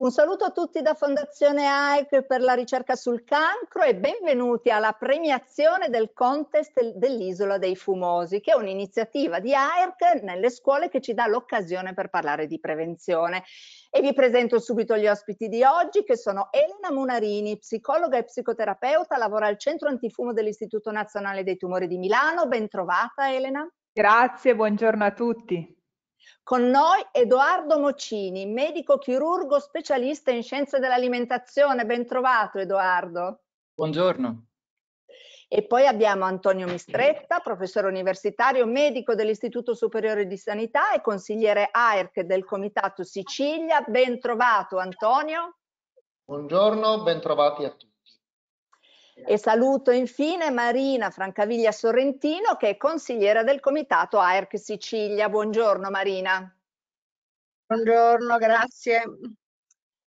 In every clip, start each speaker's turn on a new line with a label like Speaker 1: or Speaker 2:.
Speaker 1: Un saluto a tutti da Fondazione AEC per la ricerca sul cancro e benvenuti alla premiazione del contest dell'Isola dei Fumosi, che è un'iniziativa di AERC nelle scuole che ci dà l'occasione per parlare di prevenzione. E vi presento subito gli ospiti di oggi che sono Elena Munarini, psicologa e psicoterapeuta, lavora al Centro Antifumo dell'Istituto Nazionale dei Tumori di Milano. Ben trovata Elena.
Speaker 2: Grazie, buongiorno a tutti.
Speaker 1: Con noi Edoardo Mocini, medico chirurgo specialista in scienze dell'alimentazione. Ben trovato Edoardo.
Speaker 3: Buongiorno.
Speaker 1: E poi abbiamo Antonio Mistretta, professore universitario, medico dell'Istituto Superiore di Sanità e consigliere AERC del Comitato Sicilia. Ben trovato Antonio.
Speaker 4: Buongiorno, ben trovati a tutti.
Speaker 1: E saluto infine Marina Francaviglia Sorrentino che è consigliera del comitato AERC Sicilia. Buongiorno Marina.
Speaker 5: Buongiorno, grazie.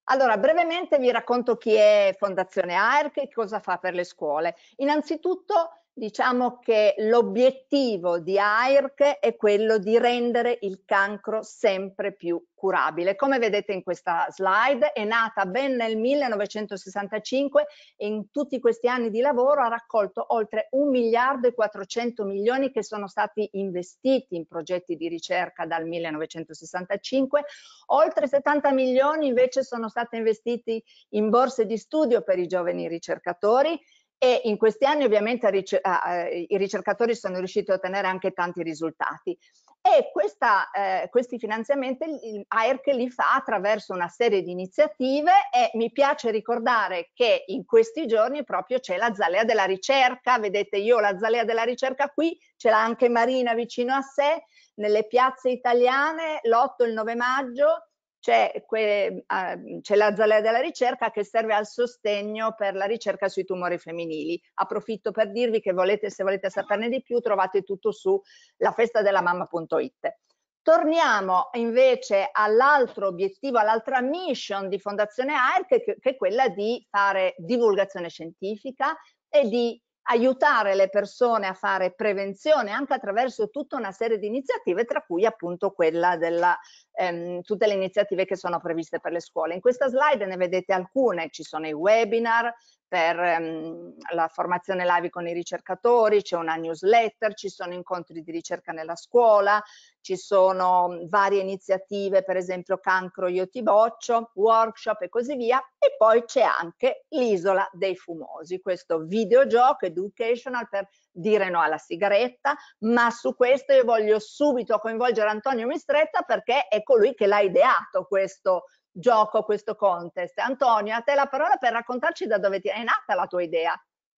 Speaker 1: Allora, brevemente vi racconto chi è Fondazione AERC e cosa fa per le scuole. Innanzitutto diciamo che l'obiettivo di AIRC è quello di rendere il cancro sempre più curabile. Come vedete in questa slide è nata ben nel 1965 e in tutti questi anni di lavoro ha raccolto oltre 1 miliardo e 400 milioni che sono stati investiti in progetti di ricerca dal 1965, oltre 70 milioni invece sono stati investiti in borse di studio per i giovani ricercatori e in questi anni ovviamente i ricercatori sono riusciti a ottenere anche tanti risultati. E questa, eh, questi finanziamenti AERC li fa attraverso una serie di iniziative e mi piace ricordare che in questi giorni proprio c'è la Zalea della ricerca, vedete io la Zalea della ricerca qui, ce l'ha anche Marina vicino a sé, nelle piazze italiane l'8 e il 9 maggio c'è, uh, la Zalea della ricerca che serve al sostegno per la ricerca sui tumori femminili. Approfitto per dirvi che volete, se volete saperne di più trovate tutto su lafestadellamamma.it. Torniamo invece all'altro obiettivo, all'altra mission di Fondazione AER che, che è quella di fare divulgazione scientifica e di aiutare le persone a fare prevenzione anche attraverso tutta una serie di iniziative, tra cui appunto quella della, ehm, tutte le iniziative che sono previste per le scuole. In questa slide ne vedete alcune, ci sono i webinar, per ehm, la formazione live con i ricercatori, c'è una newsletter, ci sono incontri di ricerca nella scuola, ci sono varie iniziative, per esempio Cancro Io Ti Boccio, workshop e così via, e poi c'è anche l'Isola dei Fumosi, questo videogioco educational per dire no alla sigaretta, ma su questo io voglio subito coinvolgere Antonio Mistretta perché è colui che l'ha ideato questo gioco, questo contest. Antonio, a te la parola per raccontarci da dove è nata la tua idea.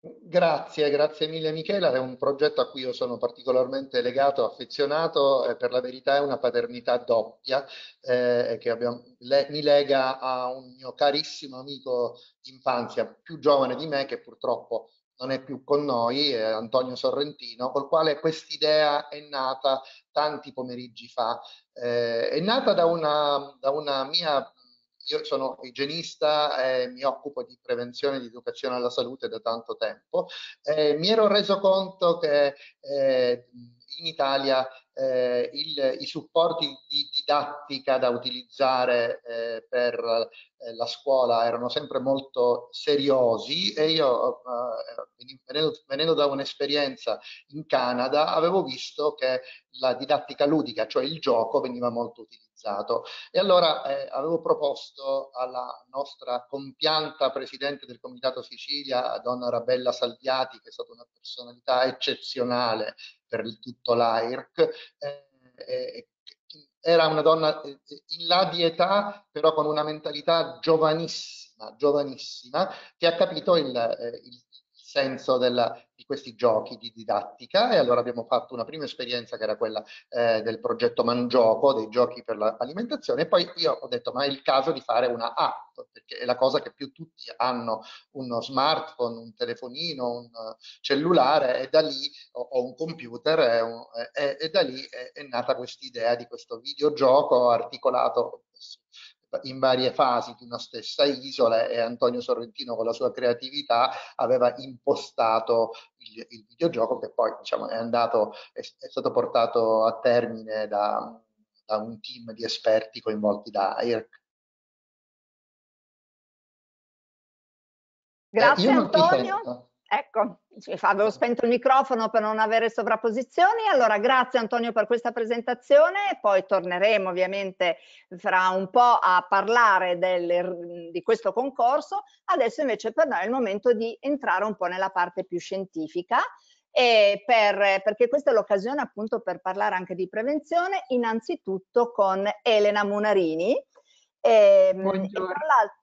Speaker 4: Grazie, grazie mille Michela, è un progetto a cui io sono particolarmente legato, affezionato, e per la verità è una paternità doppia eh, che abbiamo, le, mi lega a un mio carissimo amico d'infanzia, più giovane di me, che purtroppo non è più con noi, è Antonio Sorrentino, col quale quest'idea è nata tanti pomeriggi fa. Eh, è nata da una, da una mia io sono igienista e mi occupo di prevenzione e di educazione alla salute da tanto tempo. Eh, mi ero reso conto che eh, in Italia eh, il, i supporti di didattica da utilizzare eh, per eh, la scuola erano sempre molto seriosi e io eh, venendo, venendo, da un'esperienza in Canada avevo visto che la didattica ludica, cioè il gioco, veniva molto utilizzata utilizzato. E allora eh, avevo proposto alla nostra compianta presidente del Comitato Sicilia, donna Rabella Salviati, che è stata una personalità eccezionale per tutto l'AIRC, eh, era una donna eh, in là di età, però con una mentalità giovanissima, giovanissima, che ha capito il, eh, il senso della, questi giochi di didattica e allora abbiamo fatto una prima esperienza che era quella eh, del progetto Mangioco, dei giochi per l'alimentazione e poi io ho detto ma è il caso di fare una app perché è la cosa che più tutti hanno uno smartphone, un telefonino, un cellulare e da lì o, un computer e, e, e da lì è, è nata questa idea di questo videogioco articolato in varie fasi di una stessa isola e Antonio Sorrentino con la sua creatività aveva impostato il, il videogioco che poi diciamo, è, andato, è, è stato portato a termine da, da un team di esperti coinvolti da IRC.
Speaker 1: Grazie eh, Antonio. Ecco, avevo spento il microfono per non avere sovrapposizioni. Allora, grazie Antonio per questa presentazione. Poi torneremo ovviamente fra un po' a parlare del, di questo concorso. Adesso invece per noi è il momento di entrare un po' nella parte più scientifica. Per, perché questa è l'occasione appunto per parlare anche di prevenzione, innanzitutto con Elena Munarini, e, ehm, buongiorno.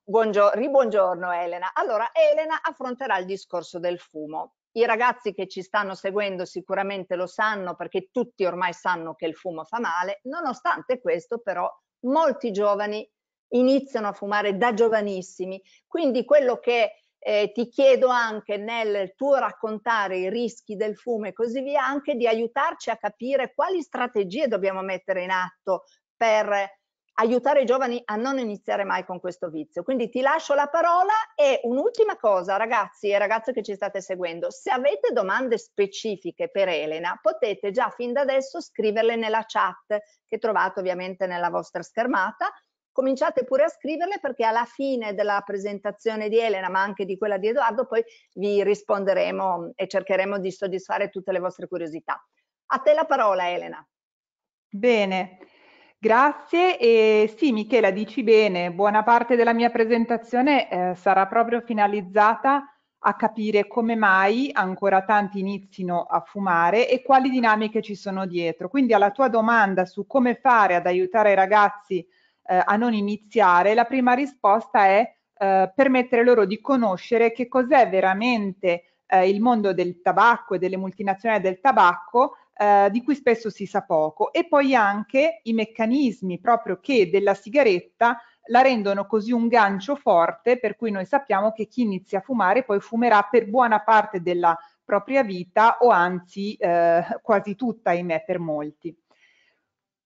Speaker 1: buongiorno, ribuongiorno Elena. Allora, Elena affronterà il discorso del fumo. I ragazzi che ci stanno seguendo sicuramente lo sanno perché tutti ormai sanno che il fumo fa male, nonostante questo però molti giovani iniziano a fumare da giovanissimi, quindi quello che eh, ti chiedo anche nel tuo raccontare i rischi del fumo e così via, anche di aiutarci a capire quali strategie dobbiamo mettere in atto per aiutare i giovani a non iniziare mai con questo vizio. Quindi ti lascio la parola e un'ultima cosa, ragazzi e ragazze che ci state seguendo, se avete domande specifiche per Elena, potete già fin da adesso scriverle nella chat che trovate ovviamente nella vostra schermata. Cominciate pure a scriverle perché alla fine della presentazione di Elena, ma anche di quella di Edoardo, poi vi risponderemo e cercheremo di soddisfare tutte le vostre curiosità. A te la parola, Elena.
Speaker 2: Bene, Grazie e sì Michela dici bene, buona parte della mia presentazione eh, sarà proprio finalizzata a capire come mai ancora tanti inizino a fumare e quali dinamiche ci sono dietro. Quindi alla tua domanda su come fare ad aiutare i ragazzi eh, a non iniziare, la prima risposta è eh, permettere loro di conoscere che cos'è veramente eh, il mondo del tabacco e delle multinazionali del tabacco eh, di cui spesso si sa poco, e poi anche i meccanismi proprio che della sigaretta la rendono così un gancio forte per cui noi sappiamo che chi inizia a fumare poi fumerà per buona parte della propria vita o anzi eh, quasi tutta, ahimè, per molti.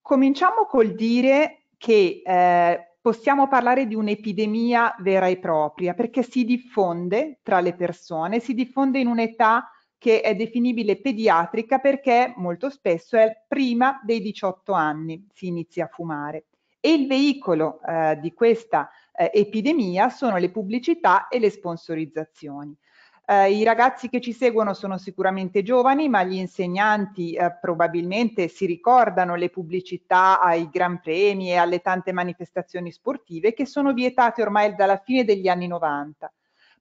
Speaker 2: Cominciamo col dire che eh, possiamo parlare di un'epidemia vera e propria perché si diffonde tra le persone, si diffonde in un'età che è definibile pediatrica perché molto spesso è prima dei 18 anni si inizia a fumare. E il veicolo eh, di questa eh, epidemia sono le pubblicità e le sponsorizzazioni. Eh, I ragazzi che ci seguono sono sicuramente giovani, ma gli insegnanti eh, probabilmente si ricordano le pubblicità ai Gran Premi e alle tante manifestazioni sportive che sono vietate ormai dalla fine degli anni 90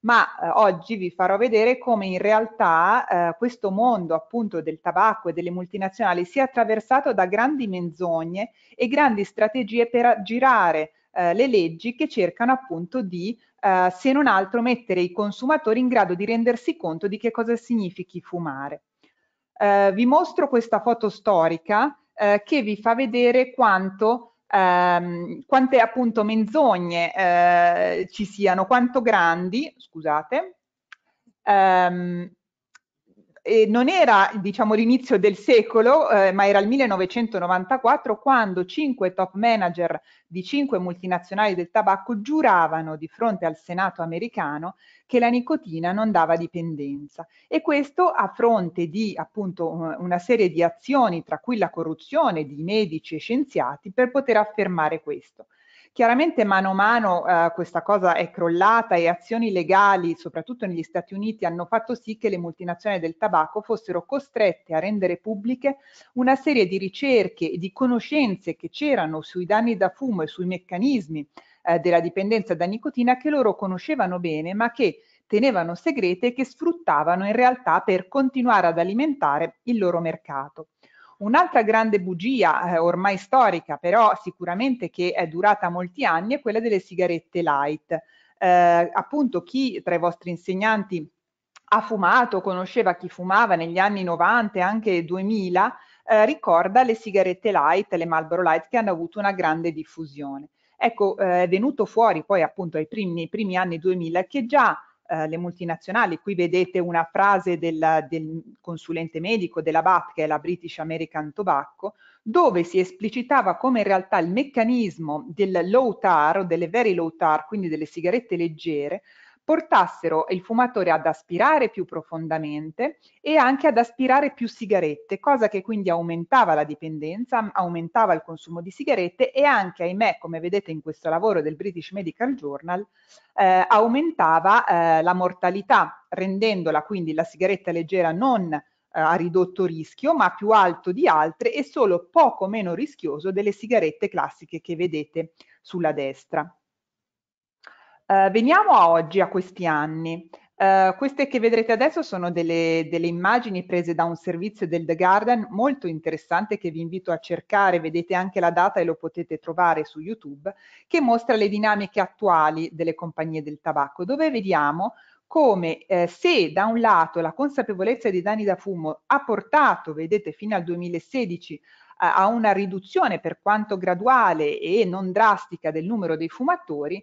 Speaker 2: ma eh, oggi vi farò vedere come in realtà eh, questo mondo appunto del tabacco e delle multinazionali sia attraversato da grandi menzogne e grandi strategie per aggirare eh, le leggi che cercano appunto di, eh, se non altro, mettere i consumatori in grado di rendersi conto di che cosa significhi fumare. Eh, vi mostro questa foto storica eh, che vi fa vedere quanto ehm, quante appunto menzogne eh, ci siano, quanto grandi, scusate, ehm, e non era diciamo l'inizio del secolo, eh, ma era il 1994 quando cinque top manager di cinque multinazionali del tabacco giuravano di fronte al Senato americano che la nicotina non dava dipendenza e questo a fronte di appunto una serie di azioni tra cui la corruzione di medici e scienziati per poter affermare questo. Chiaramente mano a mano eh, questa cosa è crollata e azioni legali, soprattutto negli Stati Uniti, hanno fatto sì che le multinazionali del tabacco fossero costrette a rendere pubbliche una serie di ricerche e di conoscenze che c'erano sui danni da fumo e sui meccanismi eh, della dipendenza da nicotina che loro conoscevano bene, ma che tenevano segrete e che sfruttavano in realtà per continuare ad alimentare il loro mercato. Un'altra grande bugia, eh, ormai storica, però sicuramente che è durata molti anni, è quella delle sigarette light. Eh, appunto chi tra i vostri insegnanti ha fumato, conosceva chi fumava negli anni 90 e anche 2000, eh, ricorda le sigarette light, le Marlboro Light, che hanno avuto una grande diffusione. Ecco, eh, è venuto fuori poi appunto primi, nei primi anni 2000 che già eh, le multinazionali, qui vedete una frase del, del consulente medico della BAT, che è la British American Tobacco, dove si esplicitava come in realtà il meccanismo del low tar delle very low tar, quindi delle sigarette leggere, portassero il fumatore ad aspirare più profondamente e anche ad aspirare più sigarette, cosa che quindi aumentava la dipendenza, aumentava il consumo di sigarette e anche, ahimè, come vedete in questo lavoro del British Medical Journal, eh, aumentava eh, la mortalità, rendendola quindi la sigaretta leggera non eh, a ridotto rischio, ma più alto di altre e solo poco meno rischioso delle sigarette classiche che vedete sulla destra. Uh, veniamo a oggi, a questi anni. Uh, queste che vedrete adesso sono delle, delle, immagini prese da un servizio del The Garden molto interessante che vi invito a cercare, vedete anche la data e lo potete trovare su YouTube, che mostra le dinamiche attuali delle compagnie del tabacco, dove vediamo come eh, se da un lato la consapevolezza dei danni da fumo ha portato, vedete, fino al 2016 a una riduzione per quanto graduale e non drastica del numero dei fumatori,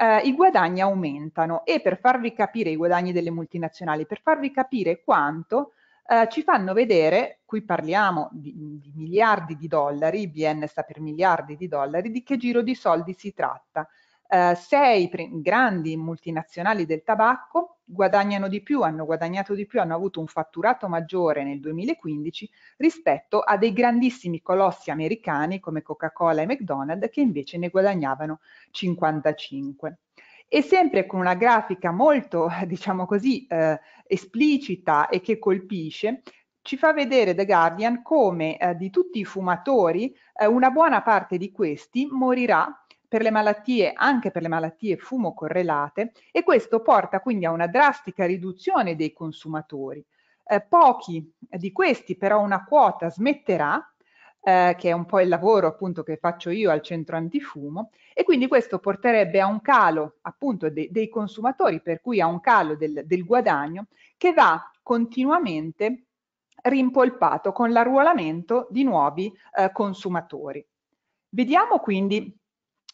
Speaker 2: eh, i guadagni aumentano. E per farvi capire i guadagni delle multinazionali, per farvi capire quanto eh, ci fanno vedere, qui parliamo di, di miliardi di dollari, BN sta per miliardi di dollari, di che giro di soldi si tratta eh, sei grandi multinazionali del tabacco guadagnano di più, hanno guadagnato di più, hanno avuto un fatturato maggiore nel 2015 rispetto a dei grandissimi colossi americani come Coca-Cola e McDonald's che invece ne guadagnavano 55 e sempre con una grafica molto, diciamo così, eh, esplicita e che colpisce, ci fa vedere The Guardian come eh, di tutti i fumatori eh, una buona parte di questi morirà per le malattie, anche per le malattie fumo correlate e questo porta quindi a una drastica riduzione dei consumatori. Eh, pochi di questi però una quota smetterà eh, che è un po' il lavoro appunto che faccio io al centro antifumo e quindi questo porterebbe a un calo appunto de dei consumatori per cui a un calo del, del guadagno che va continuamente rimpolpato con l'arruolamento di nuovi eh, consumatori. Vediamo quindi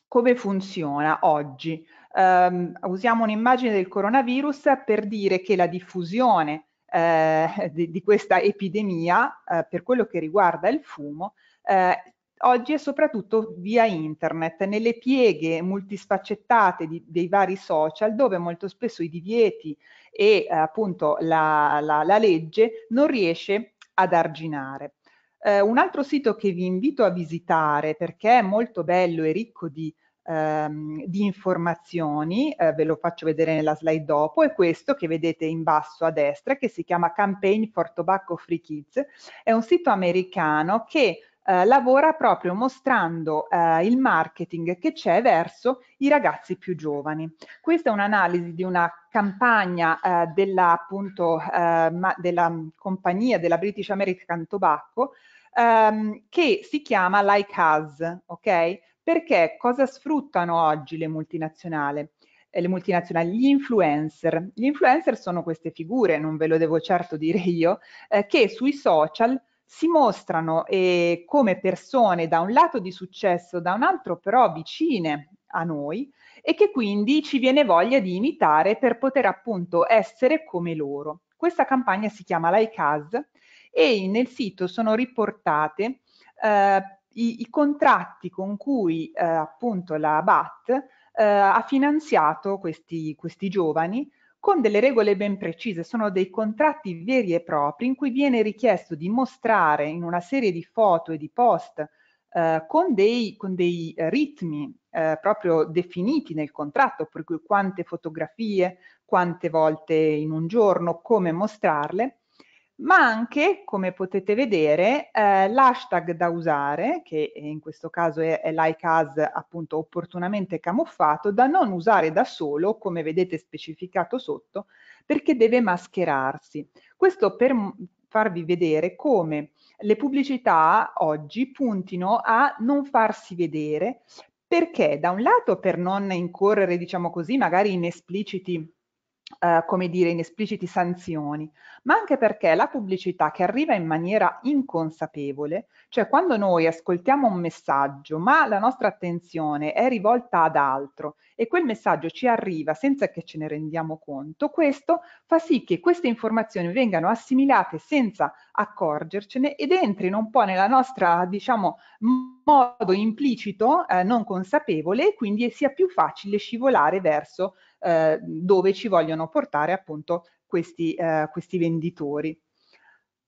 Speaker 2: come funziona oggi? Um, usiamo un'immagine del coronavirus per dire che la diffusione eh, di, di, questa epidemia eh, per quello che riguarda il fumo eh, oggi è soprattutto via internet, nelle pieghe multisfaccettate di, dei vari social dove molto spesso i divieti e appunto la, la, la legge non riesce ad arginare. Eh, un altro sito che vi invito a visitare perché è molto bello e ricco di, ehm, di informazioni, eh, ve lo faccio vedere nella slide dopo, è questo che vedete in basso a destra che si chiama Campaign for Tobacco Free Kids. È un sito americano che eh, lavora proprio mostrando eh, il marketing che c'è verso i ragazzi più giovani. Questa è un'analisi di una campagna eh, della, appunto, eh, della compagnia della British American Tobacco ehm, che si chiama Like Us, ok? Perché cosa sfruttano oggi le multinazionali? Eh, le multinazionali, gli influencer. Gli influencer sono queste figure, non ve lo devo certo dire io, eh, che sui social si mostrano eh, come persone da un lato di successo, da un altro però vicine a noi e che quindi ci viene voglia di imitare per poter appunto essere come loro. Questa campagna si chiama Like Us e nel sito sono riportate eh, i, i, contratti con cui eh, appunto la BAT eh, ha finanziato questi, questi giovani con delle regole ben precise, sono dei contratti veri e propri in cui viene richiesto di mostrare in una serie di foto e di post eh, con, dei, con dei ritmi eh, proprio definiti nel contratto, per cui quante fotografie, quante volte in un giorno, come mostrarle, ma anche, come potete vedere, eh, l'hashtag da usare, che in questo caso è, è like us appunto opportunamente camuffato, da non usare da solo, come vedete specificato sotto, perché deve mascherarsi. Questo per farvi vedere come le pubblicità oggi puntino a non farsi vedere, perché da un lato per non incorrere, diciamo così, magari in espliciti Uh, come dire, in espliciti sanzioni, ma anche perché la pubblicità che arriva in maniera inconsapevole, cioè quando noi ascoltiamo un messaggio, ma la nostra attenzione è rivolta ad altro e quel messaggio ci arriva senza che ce ne rendiamo conto, questo fa sì che queste informazioni vengano assimilate senza accorgercene ed entrino un po' nella nostra, diciamo, modo implicito, eh, non consapevole, e quindi sia più facile scivolare verso eh, dove ci vogliono portare appunto questi, eh, questi venditori.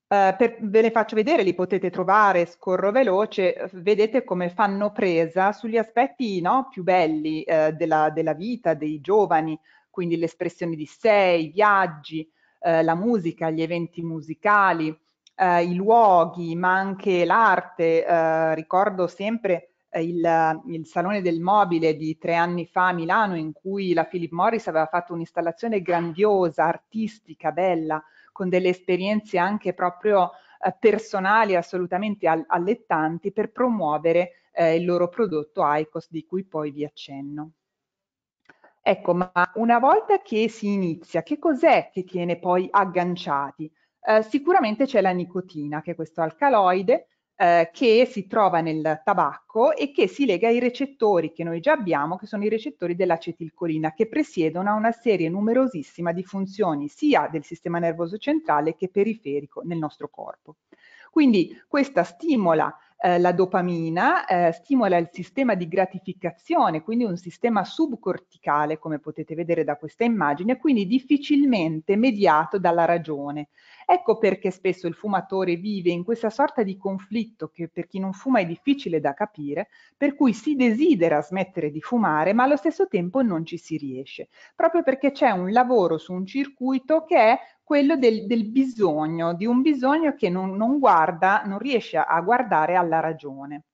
Speaker 2: Uh, per, ve le faccio vedere, li potete trovare, scorro veloce, vedete come fanno presa sugli aspetti no, più belli uh, della, della, vita dei giovani, quindi le espressioni di sé, i viaggi, uh, la musica, gli eventi musicali, i luoghi, ma anche l'arte. ricordo sempre il, il, Salone del Mobile di tre anni fa a Milano in cui la Philip Morris aveva fatto un'installazione grandiosa, artistica, bella, con delle esperienze anche proprio eh, personali assolutamente all allettanti per promuovere eh, il loro prodotto ICOS di cui poi vi accenno. Ecco, ma una volta che si inizia, che cos'è che tiene poi agganciati? Eh, sicuramente c'è la nicotina, che è questo alcaloide eh, che si trova nel tabacco e che si lega ai recettori che noi già abbiamo, che sono i recettori dell'acetilcolina, che presiedono a una serie numerosissima di funzioni sia del sistema nervoso centrale che periferico nel nostro corpo. Quindi questa stimola eh, la dopamina, eh, stimola il sistema di gratificazione, quindi un sistema subcorticale, come potete vedere da questa immagine, quindi difficilmente mediato dalla ragione. Ecco perché spesso il fumatore vive in questa sorta di conflitto che per chi non fuma è difficile da capire, per cui si desidera smettere di fumare, ma allo stesso tempo non ci si riesce, proprio perché c'è un lavoro su un circuito che è quello del, del bisogno, di un bisogno che non, non, guarda, non riesce a guardare alla ragione.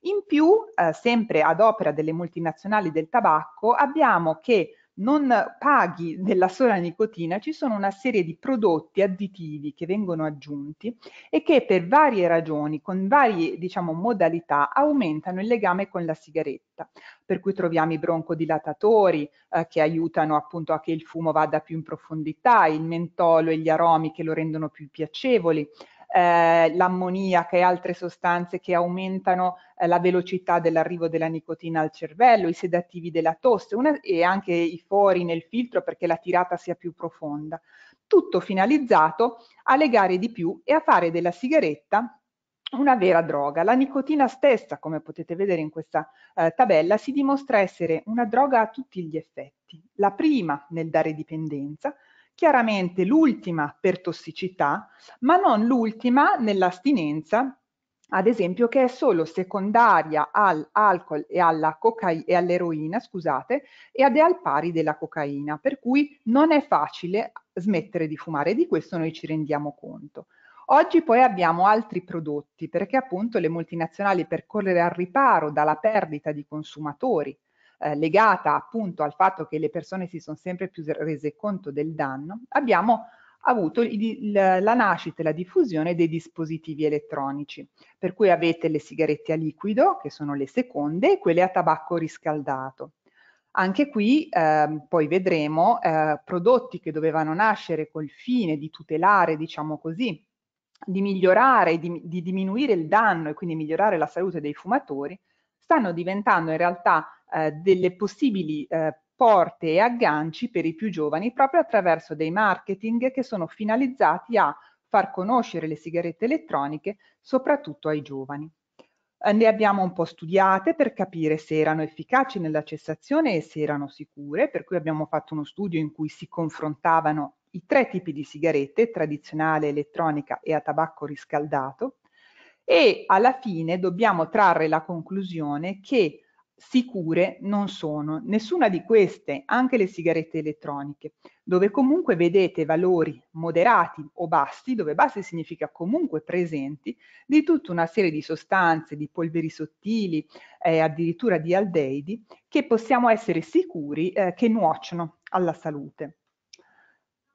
Speaker 2: In più, eh, sempre ad opera delle multinazionali del tabacco, abbiamo che non paghi della sola nicotina, ci sono una serie di prodotti additivi che vengono aggiunti e che per varie ragioni, con varie diciamo, modalità, aumentano il legame con la sigaretta. Per cui troviamo i broncodilatatori eh, che aiutano appunto a che il fumo vada più in profondità, il mentolo e gli aromi che lo rendono più piacevoli, eh, l'ammoniaca e altre sostanze che aumentano eh, la velocità dell'arrivo della nicotina al cervello, i sedativi della tosse una, e anche i fori nel filtro perché la tirata sia più profonda. Tutto finalizzato a legare di più e a fare della sigaretta una vera droga. La nicotina stessa, come potete vedere in questa eh, tabella, si dimostra essere una droga a tutti gli effetti. La prima nel dare dipendenza, chiaramente l'ultima per tossicità, ma non l'ultima nell'astinenza, ad esempio che è solo secondaria all'alcol e alla e all'eroina, scusate, ed è al pari della cocaina, per cui non è facile smettere di fumare, di questo noi ci rendiamo conto. Oggi poi abbiamo altri prodotti perché appunto le multinazionali per correre al riparo dalla perdita di consumatori eh, legata appunto al fatto che le persone si sono sempre più rese conto del danno, abbiamo avuto il, la nascita e la diffusione dei dispositivi elettronici, per cui avete le sigarette a liquido, che sono le seconde, e quelle a tabacco riscaldato. Anche qui eh, poi vedremo eh, prodotti che dovevano nascere col fine di tutelare, diciamo così, di migliorare, di, di diminuire il danno e quindi migliorare la salute dei fumatori, stanno diventando in realtà eh, delle possibili eh, porte e agganci per i più giovani proprio attraverso dei marketing che sono finalizzati a far conoscere le sigarette elettroniche soprattutto ai giovani. Eh, ne abbiamo un po' studiate per capire se erano efficaci nella cessazione e se erano sicure, per cui abbiamo fatto uno studio in cui si confrontavano i tre tipi di sigarette, tradizionale, elettronica e a tabacco riscaldato, e alla fine dobbiamo trarre la conclusione che sicure non sono nessuna di queste, anche le sigarette elettroniche, dove comunque vedete valori moderati o bassi, dove bassi significa comunque presenti, di tutta una serie di sostanze, di polveri sottili, eh, addirittura di aldeidi, che possiamo essere sicuri eh, che nuociono alla salute.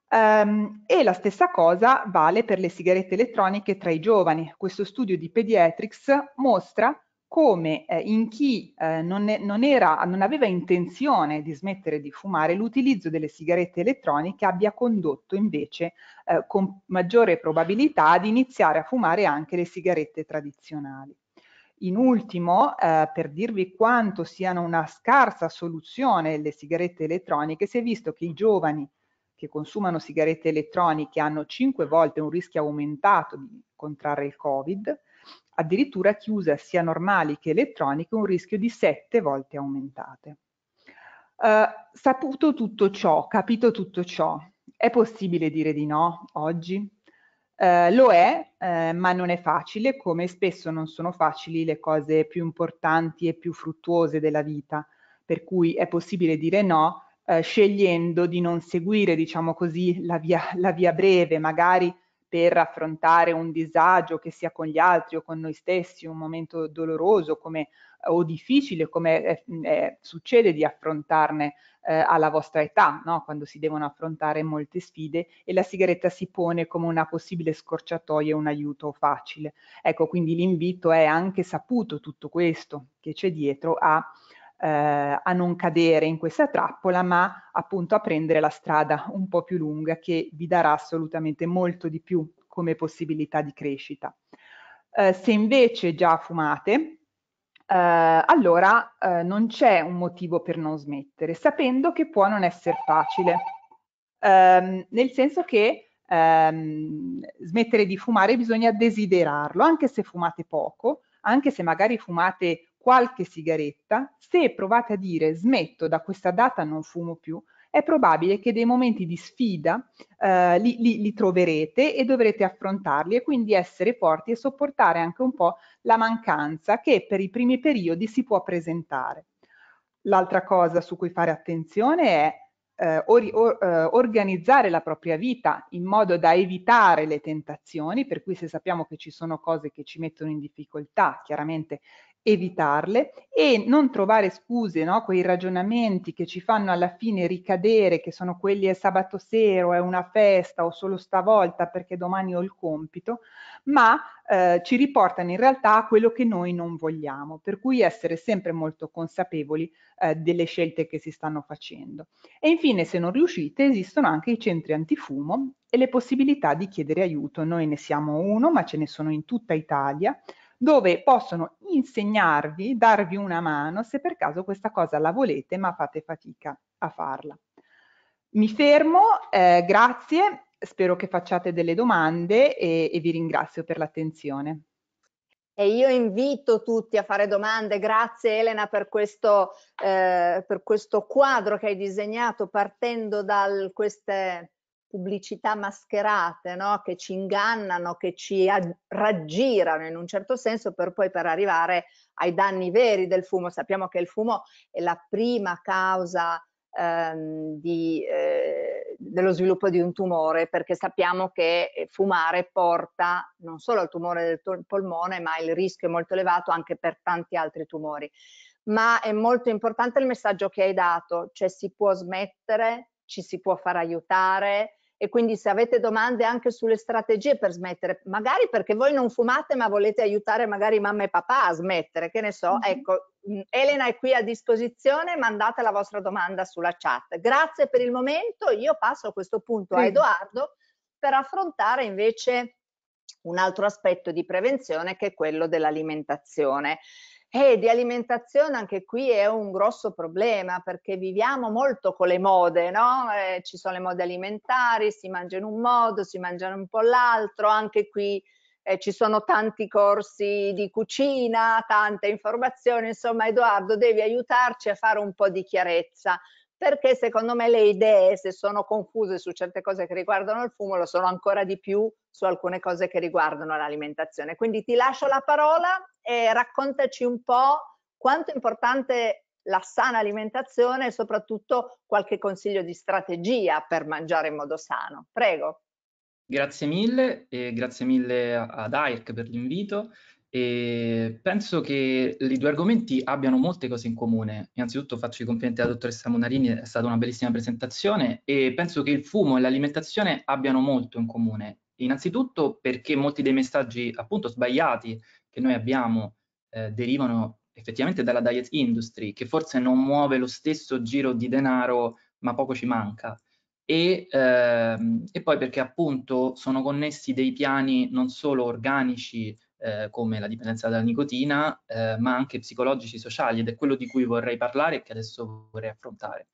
Speaker 2: Um, e la stessa cosa vale per le sigarette elettroniche tra i giovani. Questo studio di Pediatrics mostra come eh, in chi eh, non, non, era, non aveva intenzione di smettere di fumare, l'utilizzo delle sigarette elettroniche abbia condotto invece eh, con maggiore probabilità ad iniziare a fumare anche le sigarette tradizionali. In ultimo, eh, per dirvi quanto siano una scarsa soluzione le sigarette elettroniche, si è visto che i giovani che consumano sigarette elettroniche hanno 5 volte un rischio aumentato di contrarre il Covid, addirittura chi usa sia normali che elettroniche un rischio di 7 volte aumentate. Uh, saputo tutto ciò, capito tutto ciò, è possibile dire di no oggi? Uh, lo è, uh, ma non è facile, come spesso non sono facili le cose più importanti e più fruttuose della vita, per cui è possibile dire no eh, scegliendo di non seguire, diciamo così, la via, la via breve, magari per affrontare un disagio che sia con gli altri o con noi stessi, un momento doloroso come, o difficile come è, è, succede di affrontarne eh, alla vostra età, no? quando si devono affrontare molte sfide e la sigaretta si pone come una possibile scorciatoia un aiuto facile. Ecco, quindi l'invito è anche saputo tutto questo che c'è dietro a eh, a non cadere in questa trappola, ma appunto a prendere la strada un po' più lunga che vi darà assolutamente molto di più come possibilità di crescita. Eh, se invece già fumate, eh, allora eh, non c'è un motivo per non smettere, sapendo che può non essere facile, ehm, nel senso che ehm, smettere di fumare bisogna desiderarlo, anche se fumate poco, anche se magari fumate qualche sigaretta, se provate a dire smetto da questa data non fumo più, è probabile che dei momenti di sfida eh, li, li, li, troverete e dovrete affrontarli e quindi essere forti e sopportare anche un po' la mancanza che per i primi periodi si può presentare. L'altra cosa su cui fare attenzione è eh, or, or, eh, organizzare la propria vita in modo da evitare le tentazioni, per cui se sappiamo che ci sono cose che ci mettono in difficoltà, chiaramente evitarle e non trovare scuse, no? quei ragionamenti che ci fanno alla fine ricadere, che sono quelli è sabato sera, o è una festa o solo stavolta perché domani ho il compito, ma eh, ci riportano in realtà a quello che noi non vogliamo, per cui essere sempre molto consapevoli eh, delle scelte che si stanno facendo. E infine, se non riuscite, esistono anche i centri antifumo e le possibilità di chiedere aiuto. Noi ne siamo uno, ma ce ne sono in tutta Italia dove possono insegnarvi, darvi una mano se per caso questa cosa la volete ma fate fatica a farla. Mi fermo, eh, grazie, spero che facciate delle domande e, e vi ringrazio per l'attenzione.
Speaker 1: E io invito tutti a fare domande. Grazie Elena per questo, eh, per questo quadro che hai disegnato partendo da queste pubblicità mascherate no? che ci ingannano, che ci raggirano in un certo senso per poi per arrivare ai danni veri del fumo. Sappiamo che il fumo è la prima causa ehm, di, eh, dello sviluppo di un tumore perché sappiamo che fumare porta non solo al tumore del polmone ma il rischio è molto elevato anche per tanti altri tumori. Ma è molto importante il messaggio che hai dato, cioè si può smettere, ci si può far aiutare, e quindi se avete domande anche sulle strategie per smettere, magari perché voi non fumate ma volete aiutare magari mamma e papà a smettere, che ne so, mm -hmm. ecco, Elena è qui a disposizione, mandate la vostra domanda sulla chat. Grazie per il momento, io passo a questo punto sì. a Edoardo per affrontare invece un altro aspetto di prevenzione che è quello dell'alimentazione. E di alimentazione anche qui è un grosso problema perché viviamo molto con le mode, no? Eh, ci sono le mode alimentari, si mangia in un modo, si mangia un po' l'altro, anche qui eh, ci sono tanti corsi di cucina, tante informazioni, insomma Edoardo devi aiutarci a fare un po' di chiarezza perché secondo me le idee, se sono confuse su certe cose che riguardano il fumo, lo sono ancora di più su alcune cose che riguardano l'alimentazione. Quindi ti lascio la parola e raccontaci un po' quanto è importante la sana alimentazione e soprattutto qualche consiglio di strategia per mangiare in modo sano. Prego.
Speaker 3: Grazie mille e grazie mille ad AIRC per l'invito. E penso che i due argomenti abbiano molte cose in comune. Innanzitutto faccio i complimenti alla dottoressa Monarini, è stata una bellissima presentazione e penso che il fumo e l'alimentazione abbiano molto in comune. Innanzitutto perché molti dei messaggi appunto sbagliati che noi abbiamo eh, derivano effettivamente dalla diet industry, che forse non muove lo stesso giro di denaro, ma poco ci manca. E, ehm, e poi perché appunto sono connessi dei piani non solo organici eh, come la dipendenza dalla nicotina, eh, ma anche psicologici, sociali, ed è quello di cui vorrei parlare e che adesso vorrei affrontare.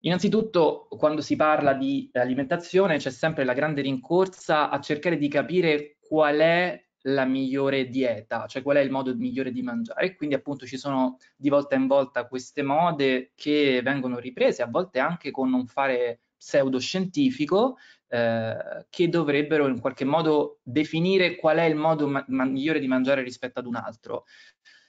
Speaker 3: Innanzitutto, quando si parla di alimentazione, c'è sempre la grande rincorsa a cercare di capire qual è la migliore dieta, cioè qual è il modo migliore di mangiare. E quindi appunto ci sono di volta in volta queste mode che vengono riprese, a volte anche con un fare pseudoscientifico, eh, che dovrebbero in qualche modo definire qual è il modo ma migliore di mangiare rispetto ad un altro.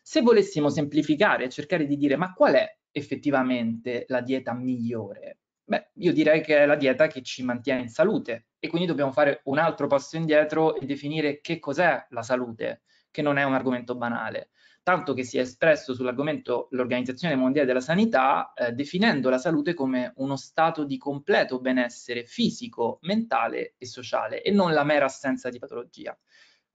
Speaker 3: Se volessimo semplificare e cercare di dire ma qual è effettivamente la dieta migliore? Beh, io direi che è la dieta che ci mantiene in salute e quindi dobbiamo fare un altro passo indietro e definire che cos'è la salute, che non è un argomento banale tanto che si è espresso sull'argomento l'Organizzazione Mondiale della Sanità, eh, definendo la salute come uno stato di completo benessere fisico, mentale e sociale e non la mera assenza di patologia.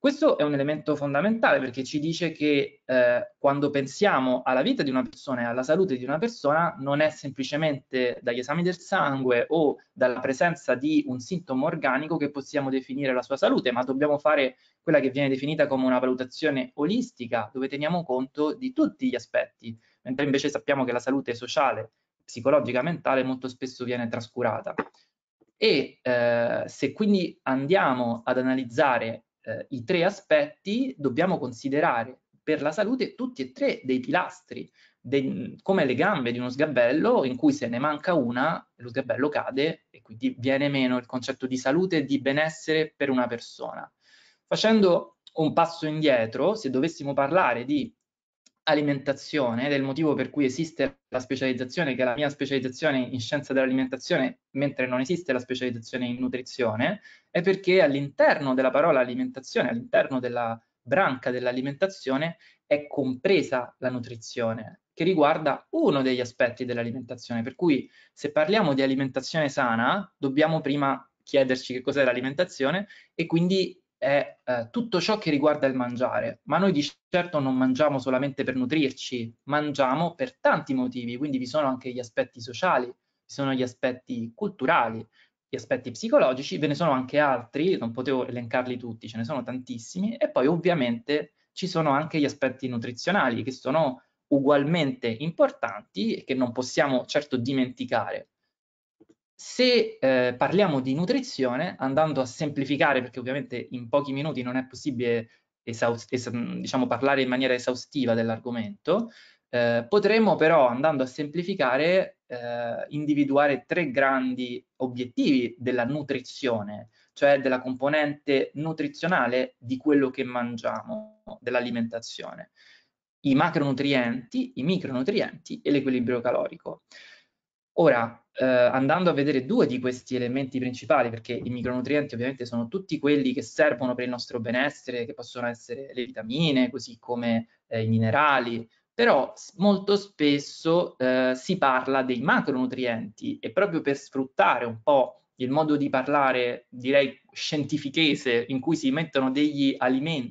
Speaker 3: Questo è un elemento fondamentale perché ci dice che eh, quando pensiamo alla vita di una persona e alla salute di una persona non è semplicemente dagli esami del sangue o dalla presenza di un sintomo organico che possiamo definire la sua salute, ma dobbiamo fare quella che viene definita come una valutazione olistica dove teniamo conto di tutti gli aspetti, mentre invece sappiamo che la salute sociale, psicologica, mentale molto spesso viene trascurata. E eh, se quindi andiamo ad analizzare eh, i tre aspetti dobbiamo considerare per la salute tutti e tre dei pilastri, dei, come le gambe di uno sgabello in cui se ne manca una lo sgabello cade e quindi viene meno il concetto di salute e di benessere per una persona. Facendo un passo indietro, se dovessimo parlare di alimentazione ed è il motivo per cui esiste la specializzazione, che è la mia specializzazione in scienza dell'alimentazione, mentre non esiste la specializzazione in nutrizione, è perché all'interno della parola alimentazione, all'interno della branca dell'alimentazione, è compresa la nutrizione, che riguarda uno degli aspetti dell'alimentazione. Per cui se parliamo di alimentazione sana, dobbiamo prima chiederci che cos'è l'alimentazione e quindi è eh, tutto ciò che riguarda il mangiare, ma noi di certo non mangiamo solamente per nutrirci, mangiamo per tanti motivi, quindi vi sono anche gli aspetti sociali, vi sono gli aspetti culturali, gli aspetti psicologici, ve ne sono anche altri, non potevo elencarli tutti, ce ne sono tantissimi, e poi ovviamente ci sono anche gli aspetti nutrizionali che sono ugualmente importanti e che non possiamo certo dimenticare. Se eh, parliamo di nutrizione, andando a semplificare, perché ovviamente in pochi minuti non è possibile diciamo, parlare in maniera esaustiva dell'argomento, eh, potremmo però, andando a semplificare, eh, individuare tre grandi obiettivi della nutrizione, cioè della componente nutrizionale di quello che mangiamo, dell'alimentazione. I macronutrienti, i micronutrienti e l'equilibrio calorico. Ora, eh, andando a vedere due di questi elementi principali, perché i micronutrienti ovviamente sono tutti quelli che servono per il nostro benessere, che possono essere le vitamine, così come eh, i minerali, però molto spesso eh, si parla dei macronutrienti e proprio per sfruttare un po' il modo di parlare, direi scientifichese, in cui si mettono degli,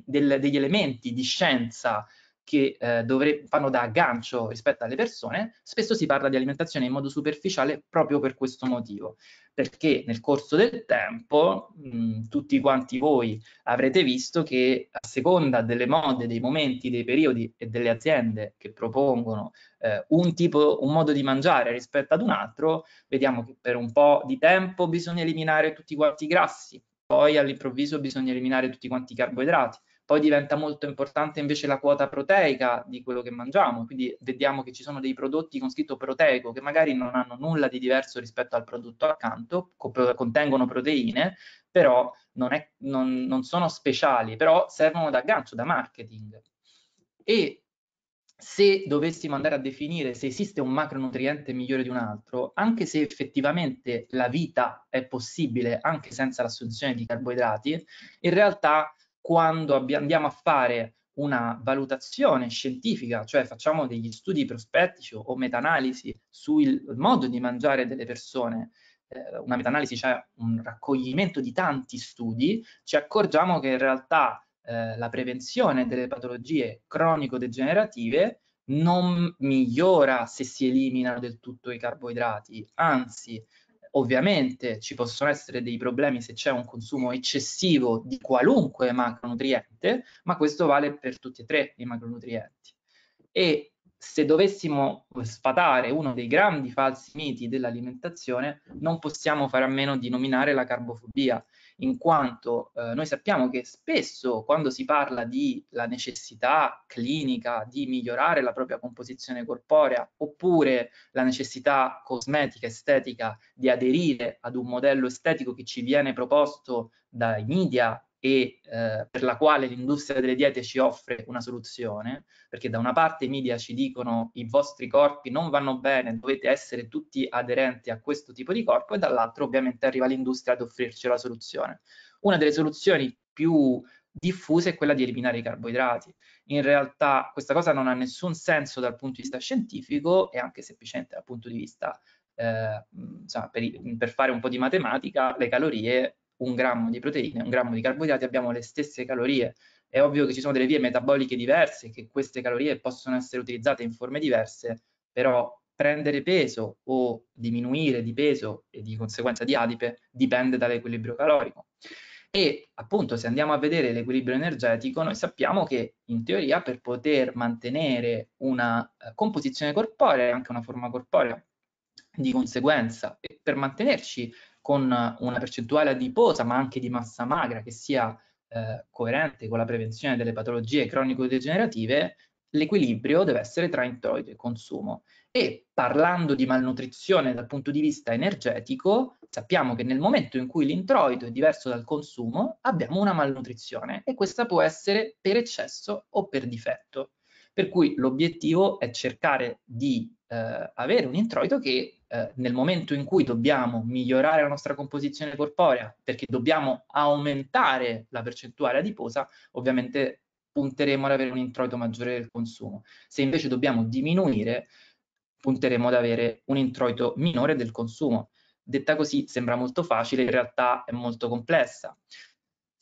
Speaker 3: del, degli elementi di scienza che eh, dovre- fanno da aggancio rispetto alle persone, spesso si parla di alimentazione in modo superficiale proprio per questo motivo, perché nel corso del tempo mh, tutti quanti voi avrete visto che a seconda delle mode, dei momenti, dei periodi e delle aziende che propongono eh, un tipo, un modo di mangiare rispetto ad un altro, vediamo che per un po' di tempo bisogna eliminare tutti quanti i grassi, poi all'improvviso bisogna eliminare tutti quanti i carboidrati poi diventa molto importante invece la quota proteica di quello che mangiamo, quindi vediamo che ci sono dei prodotti con scritto proteico che magari non hanno nulla di diverso rispetto al prodotto accanto, contengono proteine, però non, è, non, non sono speciali, però servono da aggancio, da marketing. E se dovessimo andare a definire se esiste un macronutriente migliore di un altro, anche se effettivamente la vita è possibile anche senza l'assunzione di carboidrati, in realtà quando andiamo a fare una valutazione scientifica, cioè facciamo degli studi prospettici o meta-analisi sul modo di mangiare delle persone, eh, una meta-analisi cioè un raccoglimento di tanti studi, ci accorgiamo che in realtà eh, la prevenzione delle patologie cronico-degenerative non migliora se si eliminano del tutto i carboidrati, anzi ovviamente ci possono essere dei problemi se c'è un consumo eccessivo di qualunque macronutriente, ma questo vale per tutti e tre i macronutrienti. E se dovessimo sfatare uno dei grandi falsi miti dell'alimentazione, non possiamo fare a meno di nominare la carbofobia, in quanto eh, noi sappiamo che spesso quando si parla di la necessità clinica di migliorare la propria composizione corporea oppure la necessità cosmetica, estetica di aderire ad un modello estetico che ci viene proposto dai media e eh, per la quale l'industria delle diete ci offre una soluzione, perché da una parte i media ci dicono i vostri corpi non vanno bene, dovete essere tutti aderenti a questo tipo di corpo, e dall'altro ovviamente arriva l'industria ad offrirci la soluzione. Una delle soluzioni più diffuse è quella di eliminare i carboidrati. In realtà questa cosa non ha nessun senso dal punto di vista scientifico e anche semplicemente dal punto di vista, eh, insomma, per, per fare un po' di matematica, le calorie un grammo di proteine, un grammo di carboidrati, abbiamo le stesse calorie. È ovvio che ci sono delle vie metaboliche diverse, che queste calorie possono essere utilizzate in forme diverse, però prendere peso o diminuire di peso e di conseguenza di adipe dipende dall'equilibrio calorico. E appunto se andiamo a vedere l'equilibrio energetico, noi sappiamo che in teoria per poter mantenere una uh, composizione corporea anche una forma corporea di conseguenza, per mantenerci con una percentuale adiposa ma anche di massa magra che sia eh, coerente con la prevenzione delle patologie cronico-degenerative, l'equilibrio deve essere tra introito e consumo. E parlando di malnutrizione dal punto di vista energetico, sappiamo che nel momento in cui l'introito è diverso dal consumo, abbiamo una malnutrizione e questa può essere per eccesso o per difetto. Per cui l'obiettivo è cercare di eh, avere un introito che eh, nel momento in cui dobbiamo migliorare la nostra composizione corporea, perché dobbiamo aumentare la percentuale adiposa, ovviamente punteremo ad avere un introito maggiore del consumo. Se invece dobbiamo diminuire, punteremo ad avere un introito minore del consumo. Detta così sembra molto facile, in realtà è molto complessa.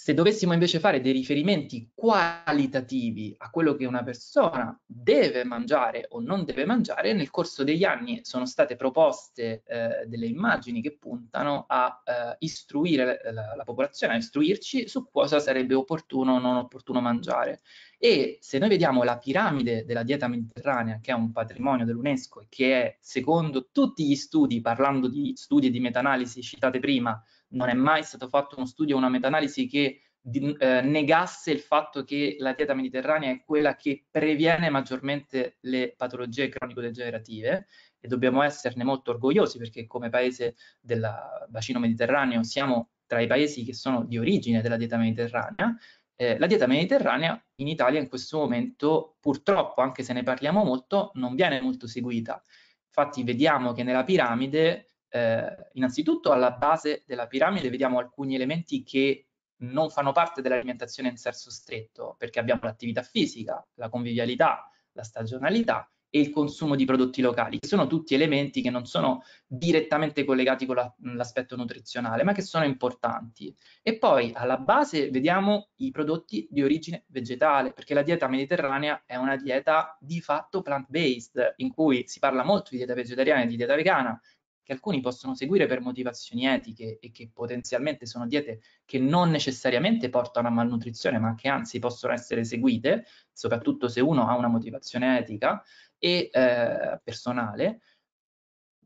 Speaker 3: Se dovessimo invece fare dei riferimenti qualitativi a quello che una persona deve mangiare o non deve mangiare, nel corso degli anni sono state proposte eh, delle immagini che puntano a eh, istruire la, la, popolazione, a istruirci su cosa sarebbe opportuno o non opportuno mangiare. E se noi vediamo la piramide della dieta mediterranea, che è un patrimonio dell'UNESCO e che è, secondo tutti gli studi, parlando di studi di meta-analisi citate prima, non è mai stato fatto uno studio una meta-analisi che di, eh, negasse il fatto che la dieta mediterranea è quella che previene maggiormente le patologie cronico-degenerative e dobbiamo esserne molto orgogliosi perché come paese del bacino mediterraneo siamo tra i paesi che sono di origine della dieta mediterranea. Eh, la dieta mediterranea in Italia in questo momento purtroppo, anche se ne parliamo molto, non viene molto seguita. Infatti vediamo che nella piramide eh, innanzitutto alla base della piramide vediamo alcuni elementi che non fanno parte dell'alimentazione in senso stretto, perché abbiamo l'attività fisica, la convivialità, la stagionalità e il consumo di prodotti locali, che sono tutti elementi che non sono direttamente collegati con la, l'aspetto nutrizionale, ma che sono importanti. E poi alla base vediamo i prodotti di origine vegetale, perché la dieta mediterranea è una dieta di fatto plant-based, in cui si parla molto di dieta vegetariana e di dieta vegana, che alcuni possono seguire per motivazioni etiche e che potenzialmente sono diete che non necessariamente portano a malnutrizione, ma che anzi possono essere seguite, soprattutto se uno ha una motivazione etica e eh, personale,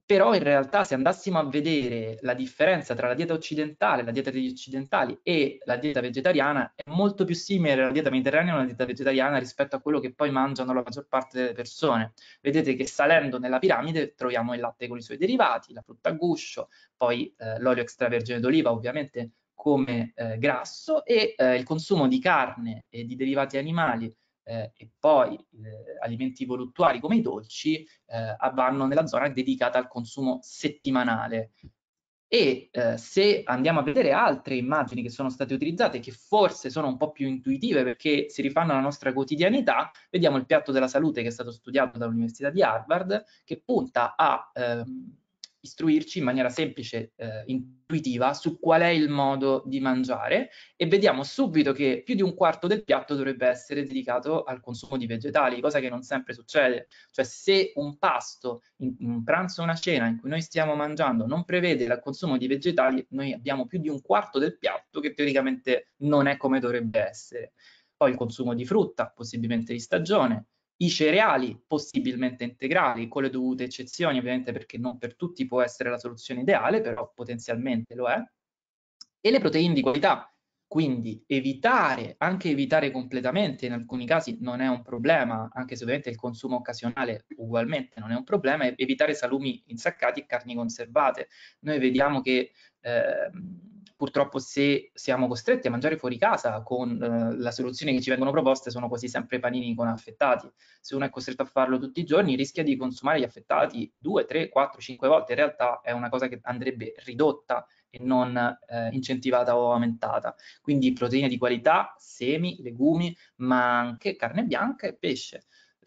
Speaker 3: però in realtà se andassimo a vedere la differenza tra la dieta occidentale, la dieta degli occidentali e la dieta vegetariana, è molto più simile alla dieta mediterranea a una dieta vegetariana rispetto a quello che poi mangiano la maggior parte delle persone. Vedete che salendo nella piramide troviamo il latte con i suoi derivati, la frutta a guscio, poi eh, l'olio extravergine d'oliva ovviamente come eh, grasso e eh, il consumo di carne e di derivati animali eh, e poi eh, alimenti voluttuari come i dolci eh, vanno nella zona dedicata al consumo settimanale. E eh, se andiamo a vedere altre immagini che sono state utilizzate, che forse sono un po' più intuitive perché si rifanno alla nostra quotidianità, vediamo il piatto della salute che è stato studiato dall'Università di Harvard, che punta a ehm, istruirci in maniera semplice, eh, intuitiva, su qual è il modo di mangiare e vediamo subito che più di un quarto del piatto dovrebbe essere dedicato al consumo di vegetali, cosa che non sempre succede. Cioè se un pasto, un pranzo o una cena in cui noi stiamo mangiando non prevede il consumo di vegetali, noi abbiamo più di un quarto del piatto che teoricamente non è come dovrebbe essere. Poi il consumo di frutta, possibilmente di stagione, i cereali possibilmente integrali, con le dovute eccezioni ovviamente perché non per tutti può essere la soluzione ideale, però potenzialmente lo è, e le proteine di qualità, quindi evitare, anche evitare completamente in alcuni casi non è un problema, anche se ovviamente il consumo occasionale ugualmente non è un problema, evitare salumi insaccati e carni conservate. Noi vediamo che eh, purtroppo se siamo costretti a mangiare fuori casa con eh, le soluzioni che ci vengono proposte sono quasi sempre panini con affettati. Se uno è costretto a farlo tutti i giorni rischia di consumare gli affettati due, tre, quattro, cinque volte. In realtà è una cosa che andrebbe ridotta e non eh, incentivata o aumentata. Quindi proteine di qualità, semi, legumi, ma anche carne bianca e pesce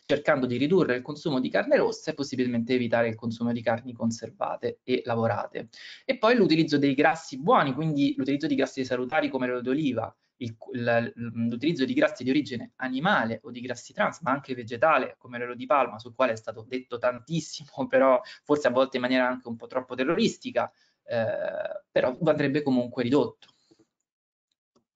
Speaker 3: cercando di ridurre il consumo di carne rossa e possibilmente evitare il consumo di carni conservate e lavorate. E poi l'utilizzo dei grassi buoni, quindi l'utilizzo di grassi salutari come l'olio d'oliva, l'utilizzo di grassi di origine animale o di grassi trans, ma anche vegetale, come l'olio di palma, sul quale è stato detto tantissimo, però forse a volte in maniera anche un po' troppo terroristica, eh, però andrebbe comunque ridotto.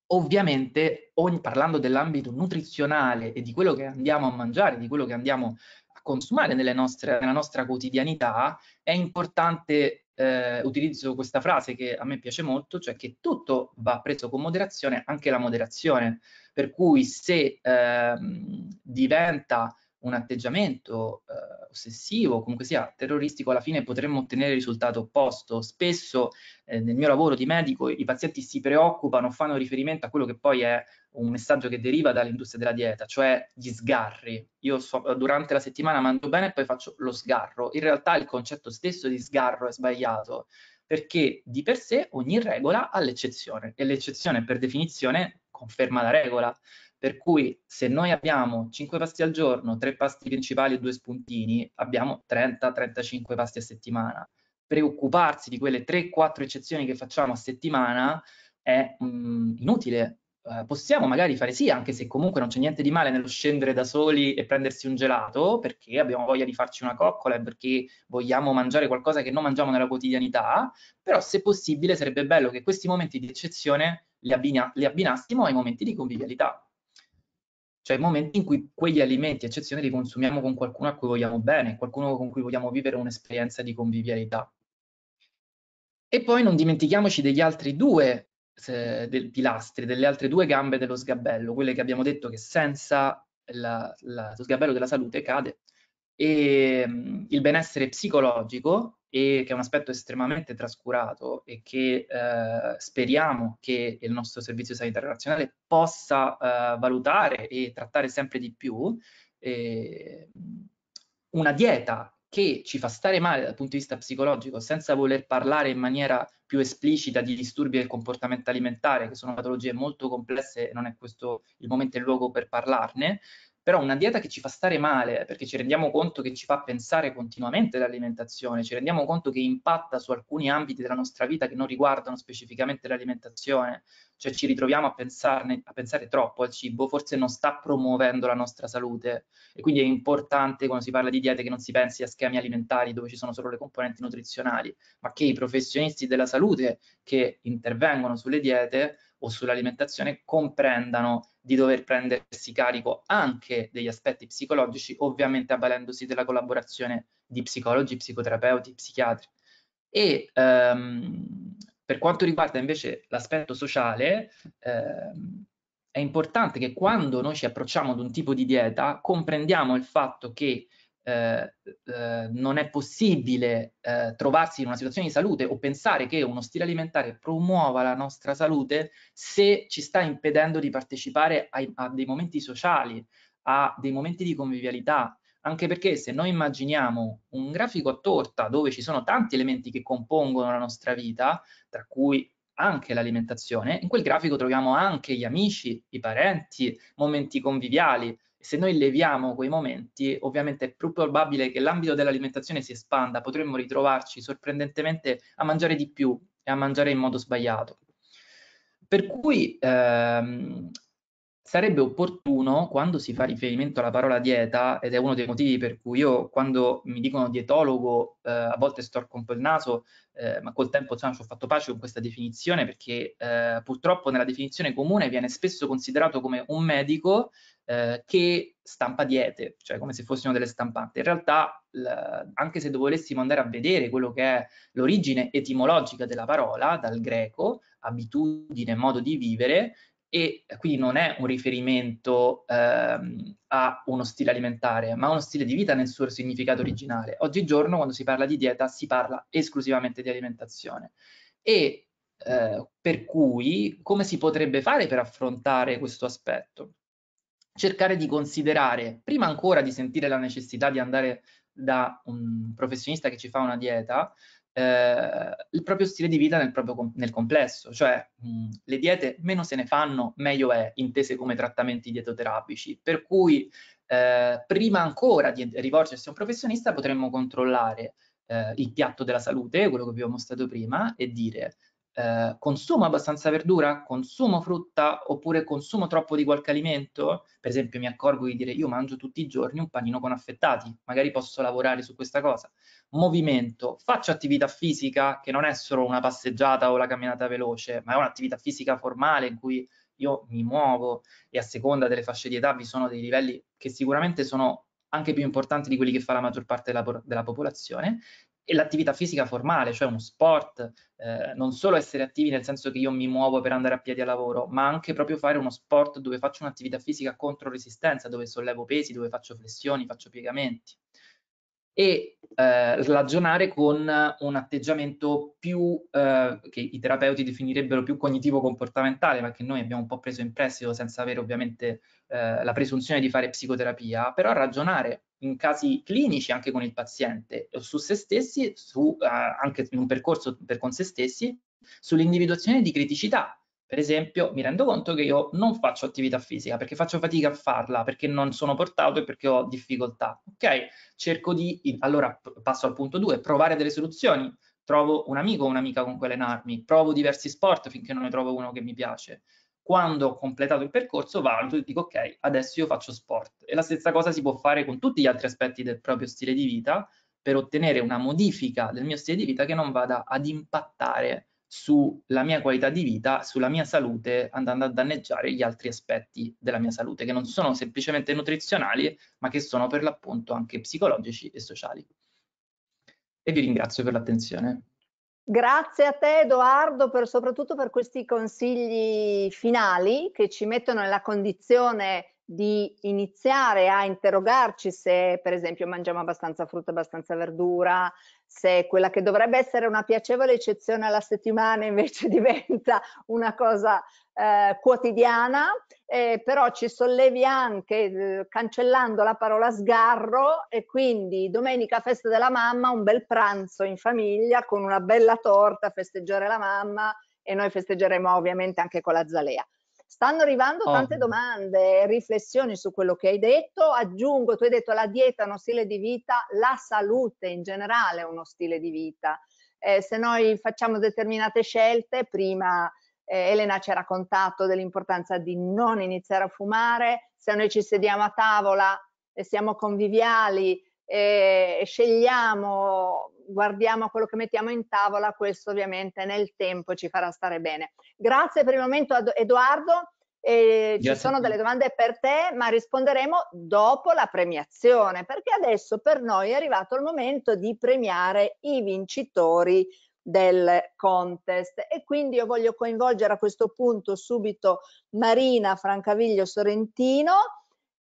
Speaker 3: Ovviamente, ogni, parlando dell'ambito nutrizionale e di quello che andiamo a mangiare, di quello che andiamo a consumare nostre, nella nostra quotidianità, è importante, eh, utilizzo questa frase che a me piace molto, cioè che tutto va preso con moderazione, anche la moderazione. Per cui se eh, diventa un atteggiamento eh, ossessivo, comunque sia terroristico, alla fine potremmo ottenere il risultato opposto. Spesso eh, nel mio lavoro di medico i pazienti si preoccupano, fanno riferimento a quello che poi è un messaggio che deriva dall'industria della dieta, cioè gli sgarri. Io so, durante la settimana mangio bene e poi faccio lo sgarro. In realtà il concetto stesso di sgarro è sbagliato perché di per sé ogni regola ha l'eccezione e l'eccezione per definizione conferma la regola. Per cui se noi abbiamo 5 pasti al giorno, 3 pasti principali e 2 spuntini, abbiamo 30-35 pasti a settimana. Preoccuparsi di quelle 3-4 eccezioni che facciamo a settimana è mh, mm, inutile. Eh, possiamo magari fare sì, anche se comunque non c'è niente di male nello scendere da soli e prendersi un gelato, perché abbiamo voglia di farci una coccola e perché vogliamo mangiare qualcosa che non mangiamo nella quotidianità, però se possibile sarebbe bello che questi momenti di eccezione li, abbina li abbinassimo ai momenti di convivialità cioè momenti in cui quegli alimenti, eccezione, li consumiamo con qualcuno a cui vogliamo bene, qualcuno con cui vogliamo vivere un'esperienza di convivialità. E poi non dimentichiamoci degli altri due eh, del pilastri, delle altre due gambe dello sgabello, quelle che abbiamo detto che senza la, la, lo sgabello della salute cade. E mh, il benessere psicologico e che è un aspetto estremamente trascurato e che eh, speriamo che il nostro Servizio Sanitario Nazionale possa eh, valutare e trattare sempre di più, eh, una dieta che ci fa stare male dal punto di vista psicologico senza voler parlare in maniera più esplicita di disturbi del comportamento alimentare, che sono patologie molto complesse e non è questo il momento e il luogo per parlarne, però una dieta che ci fa stare male, perché ci rendiamo conto che ci fa pensare continuamente all'alimentazione, ci rendiamo conto che impatta su alcuni ambiti della nostra vita che non riguardano specificamente l'alimentazione, cioè ci ritroviamo a, pensarne, a pensare troppo al cibo, forse non sta promuovendo la nostra salute. E quindi è importante quando si parla di diete che non si pensi a schemi alimentari dove ci sono solo le componenti nutrizionali, ma che i professionisti della salute che intervengono sulle diete o sull'alimentazione comprendano di dover prendersi carico anche degli aspetti psicologici, ovviamente avvalendosi della collaborazione di psicologi, psicoterapeuti, psichiatri. E ehm, per quanto riguarda invece l'aspetto sociale, ehm, è importante che quando noi ci approcciamo ad un tipo di dieta comprendiamo il fatto che eh, eh, non è possibile eh, trovarsi in una situazione di salute o pensare che uno stile alimentare promuova la nostra salute se ci sta impedendo di partecipare ai, a dei momenti sociali, a dei momenti di convivialità. Anche perché se noi immaginiamo un grafico a torta dove ci sono tanti elementi che compongono la nostra vita, tra cui anche l'alimentazione, in quel grafico troviamo anche gli amici, i parenti, momenti conviviali, Se noi leviamo quei momenti, ovviamente è più probabile che l'ambito dell'alimentazione si espanda, potremmo ritrovarci sorprendentemente a mangiare di più e a mangiare in modo sbagliato. Per cui ehm, sarebbe opportuno, quando si fa riferimento alla parola dieta, ed è uno dei motivi per cui io quando mi dicono dietologo eh, a volte storco un po' il naso, eh, ma col tempo insomma, ci ho fatto pace con questa definizione perché eh, purtroppo nella definizione comune viene spesso considerato come un medico eh, che stampa diete, cioè come se fossimo delle stampanti. In realtà, anche se volessimo andare a vedere quello che è l'origine etimologica della parola, dal greco, abitudine, modo di vivere, e quindi non è un riferimento ehm, a uno stile alimentare, ma a uno stile di vita nel suo significato originale. Oggigiorno, quando si parla di dieta, si parla esclusivamente di alimentazione. E eh, per cui, come si potrebbe fare per affrontare questo aspetto? Cercare di considerare, prima ancora di sentire la necessità di andare da un professionista che ci fa una dieta, eh, il proprio stile di vita nel, proprio, nel complesso, cioè mh, le diete meno se ne fanno, meglio è, intese come trattamenti dietoterapici, per cui eh, prima ancora di rivolgersi a un professionista potremmo controllare eh, il piatto della salute, quello che vi ho mostrato prima, e dire eh, consumo abbastanza verdura, consumo frutta oppure consumo troppo di qualche alimento? Per esempio mi accorgo di dire io mangio tutti i giorni un panino con affettati, magari posso lavorare su questa cosa. Movimento, faccio attività fisica che non è solo una passeggiata o la camminata veloce, ma è un'attività fisica formale in cui io mi muovo e a seconda delle fasce di età vi sono dei livelli che sicuramente sono anche più importanti di quelli che fa la maggior parte della, della popolazione e l'attività fisica formale, cioè uno sport, eh, non solo essere attivi nel senso che io mi muovo per andare a piedi a lavoro, ma anche proprio fare uno sport dove faccio un'attività fisica contro resistenza, dove sollevo pesi, dove faccio flessioni, faccio piegamenti e eh, ragionare con un atteggiamento più, eh, che i terapeuti definirebbero più cognitivo-comportamentale, ma che noi abbiamo un po' preso in prestito senza avere ovviamente eh, la presunzione di fare psicoterapia, però ragionare in casi clinici anche con il paziente su se stessi, su, eh, anche in un percorso per con se stessi, sull'individuazione di criticità per esempio, mi rendo conto che io non faccio attività fisica perché faccio fatica a farla, perché non sono portato e perché ho difficoltà. Ok? Cerco di, allora passo al punto 2, provare delle soluzioni. Trovo un amico o un'amica con cui allenarmi, provo diversi sport finché non ne trovo uno che mi piace. Quando ho completato il percorso valuto e dico ok, adesso io faccio sport. E la stessa cosa si può fare con tutti gli altri aspetti del proprio stile di vita per ottenere una modifica del mio stile di vita che non vada ad impattare sulla mia qualità di vita, sulla mia salute, andando a danneggiare gli altri aspetti della mia salute, che non sono semplicemente nutrizionali, ma che sono per l'appunto anche psicologici e sociali. E vi ringrazio per l'attenzione.
Speaker 1: Grazie a te Edoardo per, soprattutto per questi consigli finali che ci mettono nella condizione di iniziare a interrogarci se per esempio mangiamo abbastanza frutta, abbastanza verdura, se quella che dovrebbe essere una piacevole eccezione alla settimana invece diventa una cosa eh, quotidiana, eh, però ci sollevi anche eh, cancellando la parola sgarro e quindi domenica festa della mamma, un bel pranzo in famiglia con una bella torta, festeggiare la mamma e noi festeggeremo ovviamente anche con la zalea. Stanno arrivando tante domande, riflessioni su quello che hai detto. Aggiungo, tu hai detto la dieta è uno stile di vita, la salute in generale è uno stile di vita. Eh, se noi facciamo determinate scelte, prima eh, Elena ci ha raccontato dell'importanza di non iniziare a fumare, se noi ci sediamo a tavola e siamo conviviali e scegliamo guardiamo quello che mettiamo in tavola, questo ovviamente nel tempo ci farà stare bene. Grazie per il momento Edoardo, eh, ci sono delle domande per te, ma risponderemo dopo la premiazione, perché adesso per noi è arrivato il momento di premiare i vincitori del contest e quindi io voglio coinvolgere a questo punto subito Marina Francaviglio Sorrentino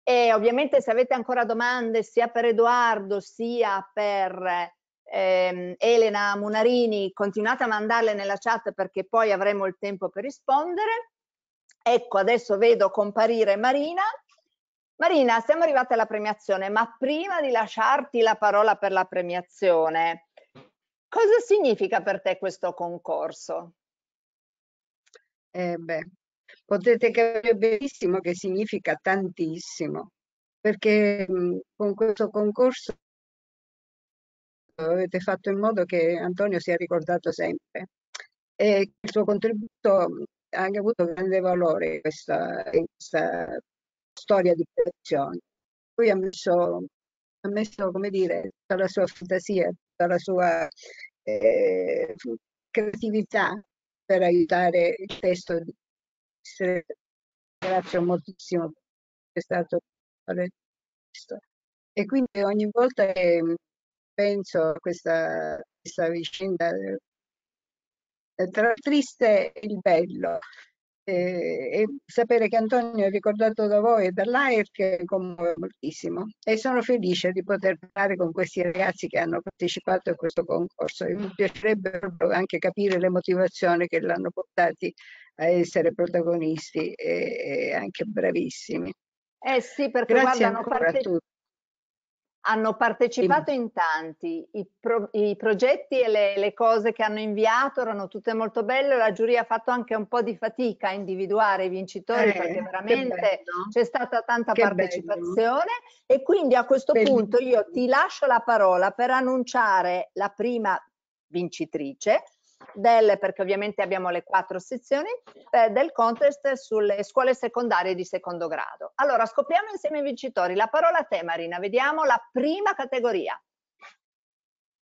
Speaker 1: e ovviamente se avete ancora domande sia per Edoardo sia per eh, Elena Munarini, continuate a mandarle nella chat perché poi avremo il tempo per rispondere. Ecco, adesso vedo comparire Marina. Marina, siamo arrivati alla premiazione, ma prima di lasciarti la parola per la premiazione, cosa significa per te questo concorso?
Speaker 5: Eh beh, potete capire benissimo che significa tantissimo. perché con questo concorso avete fatto in modo che Antonio sia ricordato sempre e il suo contributo ha anche avuto grande valore in questa, in questa storia di creazione. Lui ha messo, ha messo, come dire, tutta la sua fantasia, tutta la sua eh, creatività per aiutare il testo di essere. Grazie moltissimo è stato questo. E quindi ogni volta che penso a questa, questa vicenda tra il triste e il bello, eh, e sapere che Antonio è ricordato da voi e dall'AIRC commuove moltissimo e sono felice di poter parlare con questi ragazzi che hanno partecipato a questo concorso e mi piacerebbe anche capire le motivazioni che l'hanno portati a essere protagonisti e, e anche bravissimi.
Speaker 1: Eh sì, perché Grazie guarda, parte... a tutti hanno partecipato in tanti, i, pro, i progetti e le, le, cose che hanno inviato erano tutte molto belle, la giuria ha fatto anche un po' di fatica a individuare i vincitori eh, perché veramente c'è stata tanta che partecipazione bello. e quindi a questo Bellissimo. punto io ti lascio la parola per annunciare la prima vincitrice del, perché ovviamente abbiamo le quattro sezioni, eh, del contest sulle scuole secondarie di secondo grado. Allora, scopriamo insieme i vincitori. La parola a te Marina, vediamo la prima categoria.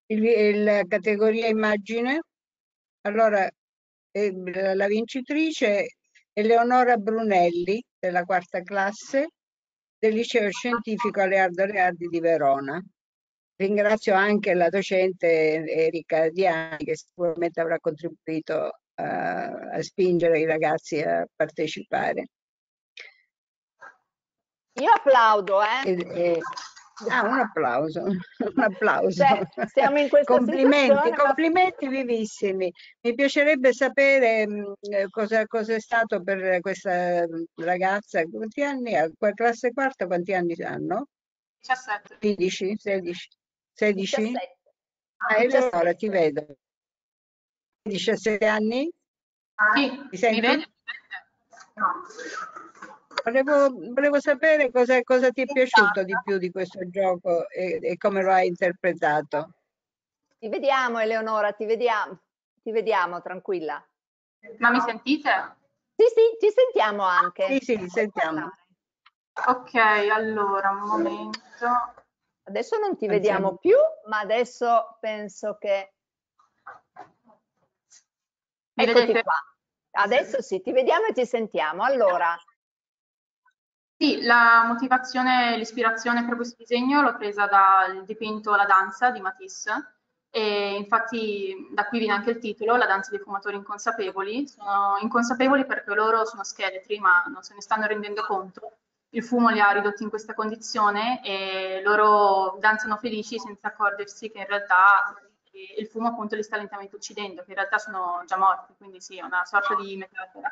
Speaker 5: La categoria immagine. Allora, eh, la vincitrice è Eleonora Brunelli, della quarta classe, del liceo scientifico Aleardo Leardi di Verona. Ringrazio anche la docente Erika Diani che sicuramente avrà contribuito a, a spingere i ragazzi a partecipare.
Speaker 1: Io applaudo, eh?
Speaker 5: E, e, ah, un applauso, un applauso.
Speaker 1: Cioè, siamo in questa
Speaker 5: complimenti, complimenti ma... vivissimi. Mi piacerebbe sapere mh, eh, cosa, cosa, è stato per questa ragazza, quanti anni ha? Classe quarta, quanti anni hanno?
Speaker 6: 17.
Speaker 5: 15, 16. 16? Ah, Eleonora, ti vedo. 17 anni?
Speaker 6: Sì, mi senti? Mi
Speaker 5: no. Volevo, volevo, sapere cosa, cosa, ti è piaciuto di più di questo gioco e, e, come lo hai interpretato.
Speaker 1: Ti vediamo Eleonora, ti vediamo, ti vediamo, tranquilla.
Speaker 6: Ma mi sentite?
Speaker 1: Sì, sì, ti sentiamo anche.
Speaker 5: Sì, sì, sentiamo.
Speaker 6: Ok, allora, un momento.
Speaker 1: Adesso non ti vediamo più, ma adesso penso che... Eccoti qua. Adesso sì, ti vediamo e ti sentiamo. Allora...
Speaker 6: Sì, la motivazione, l'ispirazione per questo disegno l'ho presa dal dipinto La danza di Matisse e infatti da qui viene anche il titolo, La danza dei fumatori inconsapevoli. Sono inconsapevoli perché loro sono scheletri ma non se ne stanno rendendo conto il fumo li ha ridotti in questa condizione e loro danzano felici senza accorgersi che in realtà il fumo appunto li sta lentamente uccidendo, che in realtà sono già morti, quindi sì, è una sorta di metafora.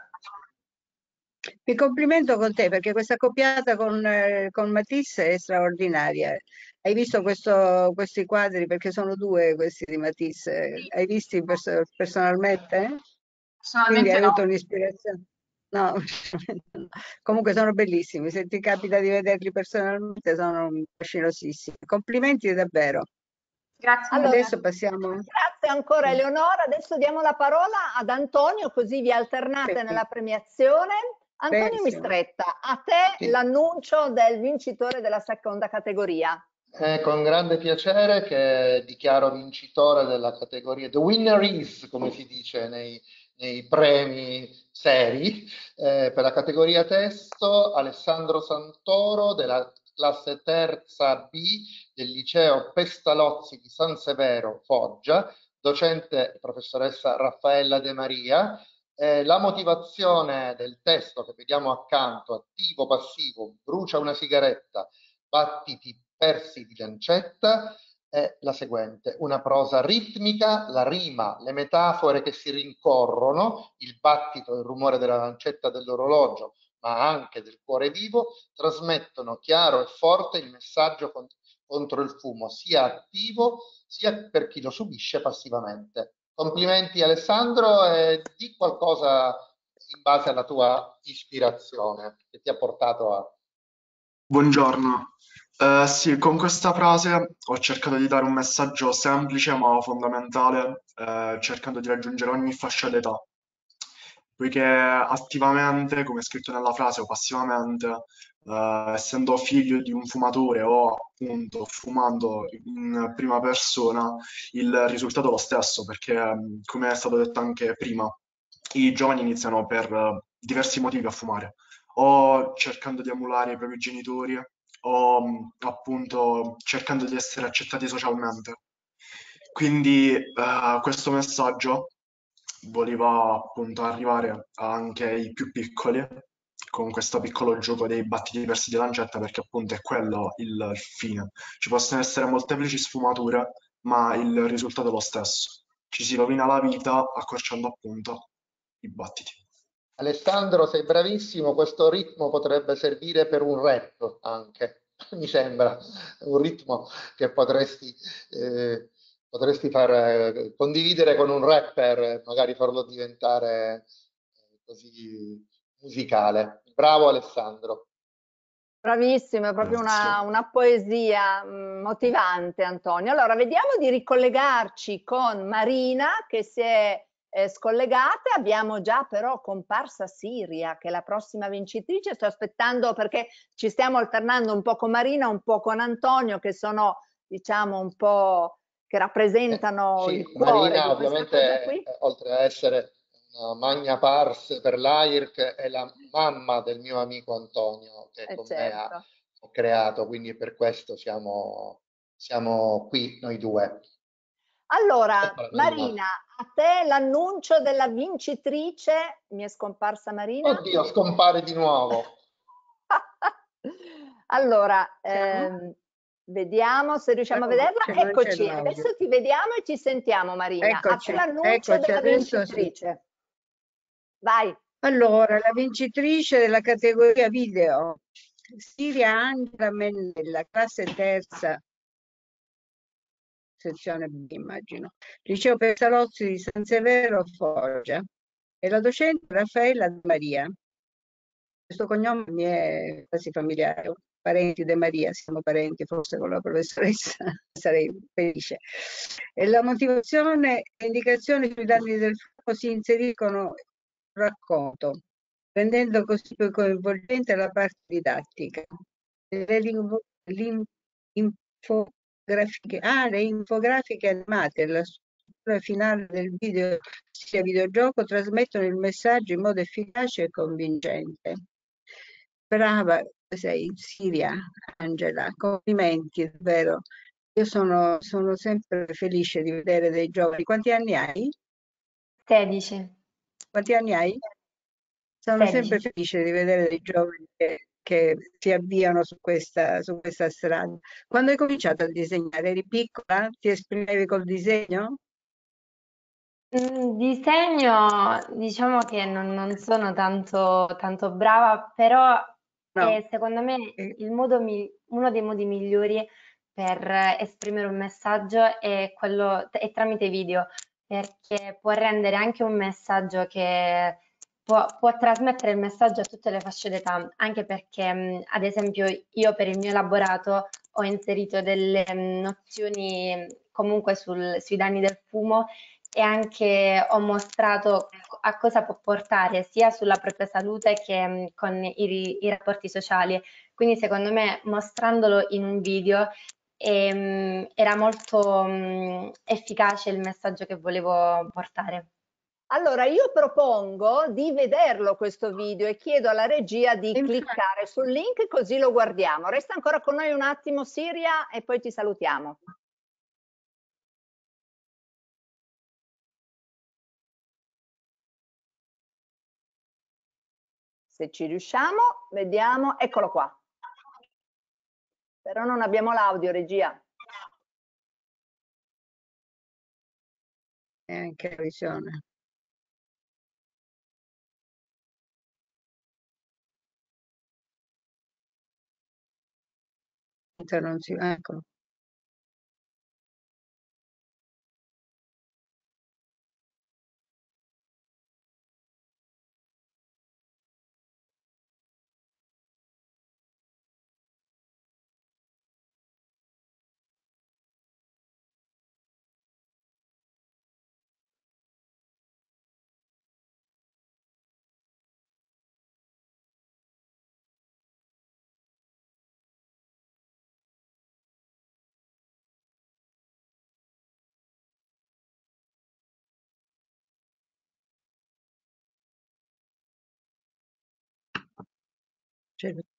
Speaker 5: Mi complimento con te perché questa coppiata con, eh, con Matisse è straordinaria. Hai visto questo, questi quadri? Perché sono due questi di Matisse. Hai visti pers personalmente?
Speaker 6: Personalmente
Speaker 5: Quindi hai
Speaker 6: no.
Speaker 5: avuto un'ispirazione? No, comunque sono bellissimi, se ti capita di vederli personalmente sono fascinosissimi. Complimenti davvero.
Speaker 6: Grazie.
Speaker 5: Allora, adesso passiamo.
Speaker 1: Grazie ancora Eleonora, adesso diamo la parola ad Antonio così vi alternate sì. nella premiazione. Antonio Benissimo. Mistretta, a te sì. l'annuncio del vincitore della seconda categoria.
Speaker 4: È con grande piacere che dichiaro vincitore della categoria The Winner is, come si dice nei, nei premi seri eh, per la categoria testo Alessandro Santoro della classe terza B del liceo Pestalozzi di San Severo Foggia, docente professoressa Raffaella De Maria. Eh, la motivazione del testo che vediamo accanto, attivo, passivo, brucia una sigaretta, battiti persi di lancetta, è la seguente, una prosa ritmica, la rima, le metafore che si rincorrono, il battito il rumore della lancetta dell'orologio, ma anche del cuore vivo, trasmettono chiaro e forte il messaggio cont contro il fumo, sia attivo sia per chi lo subisce passivamente. Complimenti Alessandro e di qualcosa in base alla tua ispirazione che ti ha portato a
Speaker 7: Buongiorno. Eh, sì, con questa frase ho cercato di dare un messaggio semplice ma fondamentale, eh, cercando di raggiungere ogni fascia d'età, poiché attivamente, come è scritto nella frase, o passivamente, eh, essendo figlio di un fumatore o appunto fumando in prima persona, il risultato è lo stesso, perché come è stato detto anche prima, i giovani iniziano per eh, diversi motivi a fumare, o cercando di emulare i propri genitori, o appunto cercando di essere accettati socialmente. Quindi eh, questo messaggio voleva appunto arrivare anche ai più piccoli con questo piccolo gioco dei battiti persi di lancetta perché appunto è quello il fine. Ci possono essere molteplici sfumature, ma il risultato è lo stesso. Ci si rovina la vita accorciando appunto i battiti.
Speaker 4: Alessandro, sei bravissimo, questo ritmo potrebbe servire per un rap anche, mi sembra, un ritmo che potresti, eh, potresti far eh, condividere con un rapper, magari farlo diventare eh, così musicale. Bravo Alessandro.
Speaker 1: Bravissimo, è proprio una, una, poesia mm, motivante Antonio. Allora, vediamo di ricollegarci con Marina che si è eh, scollegata. Abbiamo già però comparsa Siria che è la prossima vincitrice. Sto aspettando perché ci stiamo alternando un po' con Marina, un po' con Antonio che sono diciamo un po' che rappresentano eh, sì, il cuore
Speaker 4: Marina ovviamente oltre a essere Magna Pars per l'AIRC è la mamma del mio amico Antonio che eh con certo. me ha, certo. ha, creato, quindi per questo siamo, siamo qui noi due.
Speaker 1: Allora, Marina, a te l'annuncio della vincitrice, mi è scomparsa Marina?
Speaker 4: Oddio, scompare di nuovo.
Speaker 1: allora, ehm, vediamo se riusciamo ecco, a vederla. Eccoci, adesso ti vediamo e ci sentiamo Marina. Eccoci, a te l'annuncio eccoci, della vincitrice. Vai.
Speaker 5: Allora, la vincitrice della categoria video, Siria Angela Mennella, classe terza, sezione immagino, liceo Pestalozzi di San Severo Foggia, e la docente Raffaella De Maria. Questo cognome mi è quasi familiare, parenti De Maria, siamo parenti forse con la professoressa, sarei felice. E la motivazione e indicazioni sui danni del fuoco si inseriscono racconto, rendendo così più coinvolgente la parte didattica. Le, infografiche, ah, le infografiche animate, la struttura finale del video sia videogioco trasmettono il messaggio in modo efficace e convincente. Brava sei Siria, Angela, complimenti, davvero. Io sono, sono sempre felice di vedere dei giovani. Quanti anni hai?
Speaker 8: 16.
Speaker 5: Quanti anni hai? Sono 16. sempre felice di vedere dei giovani che, che si avviano su questa, su questa strada. Quando hai cominciato a disegnare? Eri piccola? Ti esprimevi col disegno?
Speaker 8: Mm, disegno, diciamo che non, non sono tanto, tanto, brava, però no. eh, secondo me il modo uno dei modi migliori per esprimere un messaggio è quello è tramite video, perché può rendere anche un messaggio che può, può trasmettere il messaggio a tutte le fasce d'età, anche perché ad esempio io per il mio elaborato ho inserito delle nozioni comunque sul, sui danni del fumo e anche ho mostrato a cosa può portare sia sulla propria salute che con i, i rapporti sociali. Quindi secondo me mostrandolo in un video e, ehm, era molto mh, efficace il messaggio che volevo portare.
Speaker 1: Allora io propongo di vederlo questo video e chiedo alla regia di cliccare sul link così lo guardiamo. Resta ancora con noi un attimo Siria e poi ti salutiamo. Se ci riusciamo, vediamo, eccolo qua. Però non abbiamo l'audio, regia.
Speaker 5: E anche la visione. Non si, ecco. Certo.